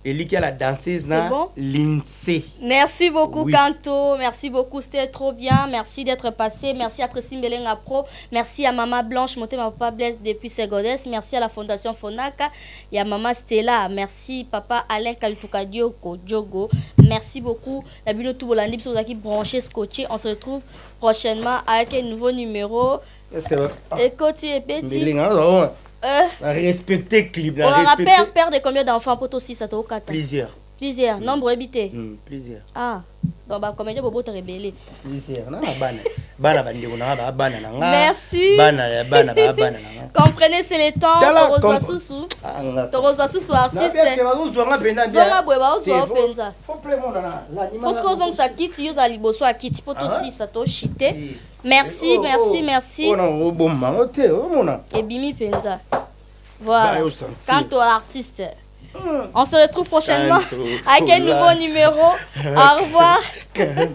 eliki ya la danseuse na bon? linse Merci beaucoup, Oui. Kanto. Merci beaucoup, c'était trop bien. Merci d'être passé. Merci à Tracy Mbelenga Pro. Merci à Maman Blanche, monté ma papa Blaise depuis Segodes. Merci à la Fondation Fonaka. Y a Maman Stella. Merci, papa Alain Kalutukadio Djogo. Merci beaucoup. La Bino Toubolandi, qui branché, scotché. On se retrouve prochainement avec un nouveau numéro. est ce que Écoute, et petit. Euh, na respecte clip on respecte père de combien d'enfants pour toi aussi, ça t'a au kata? Plusieurs. Nombre habité. Hmm, plusieurs Ah. Donc, bah, bobos te rebellé? plusieurs bana. Bana bandeko nanga baa bana na nga Merci. bana bana na nga comprenez c'est le temps. Tokozwa susu tokozwa susu boye baozwa mpenza ozongisa kiti yo ozala liboso ya kiti mpo Ah tosisa toshite Eh. merci Oh, merci. Oh, merci mpona obombango te omona ebimi mpenza Bah, voilà sentir. quant à l'artiste on se retrouve prochainement. Avec un au nouveau numéro. Au revoir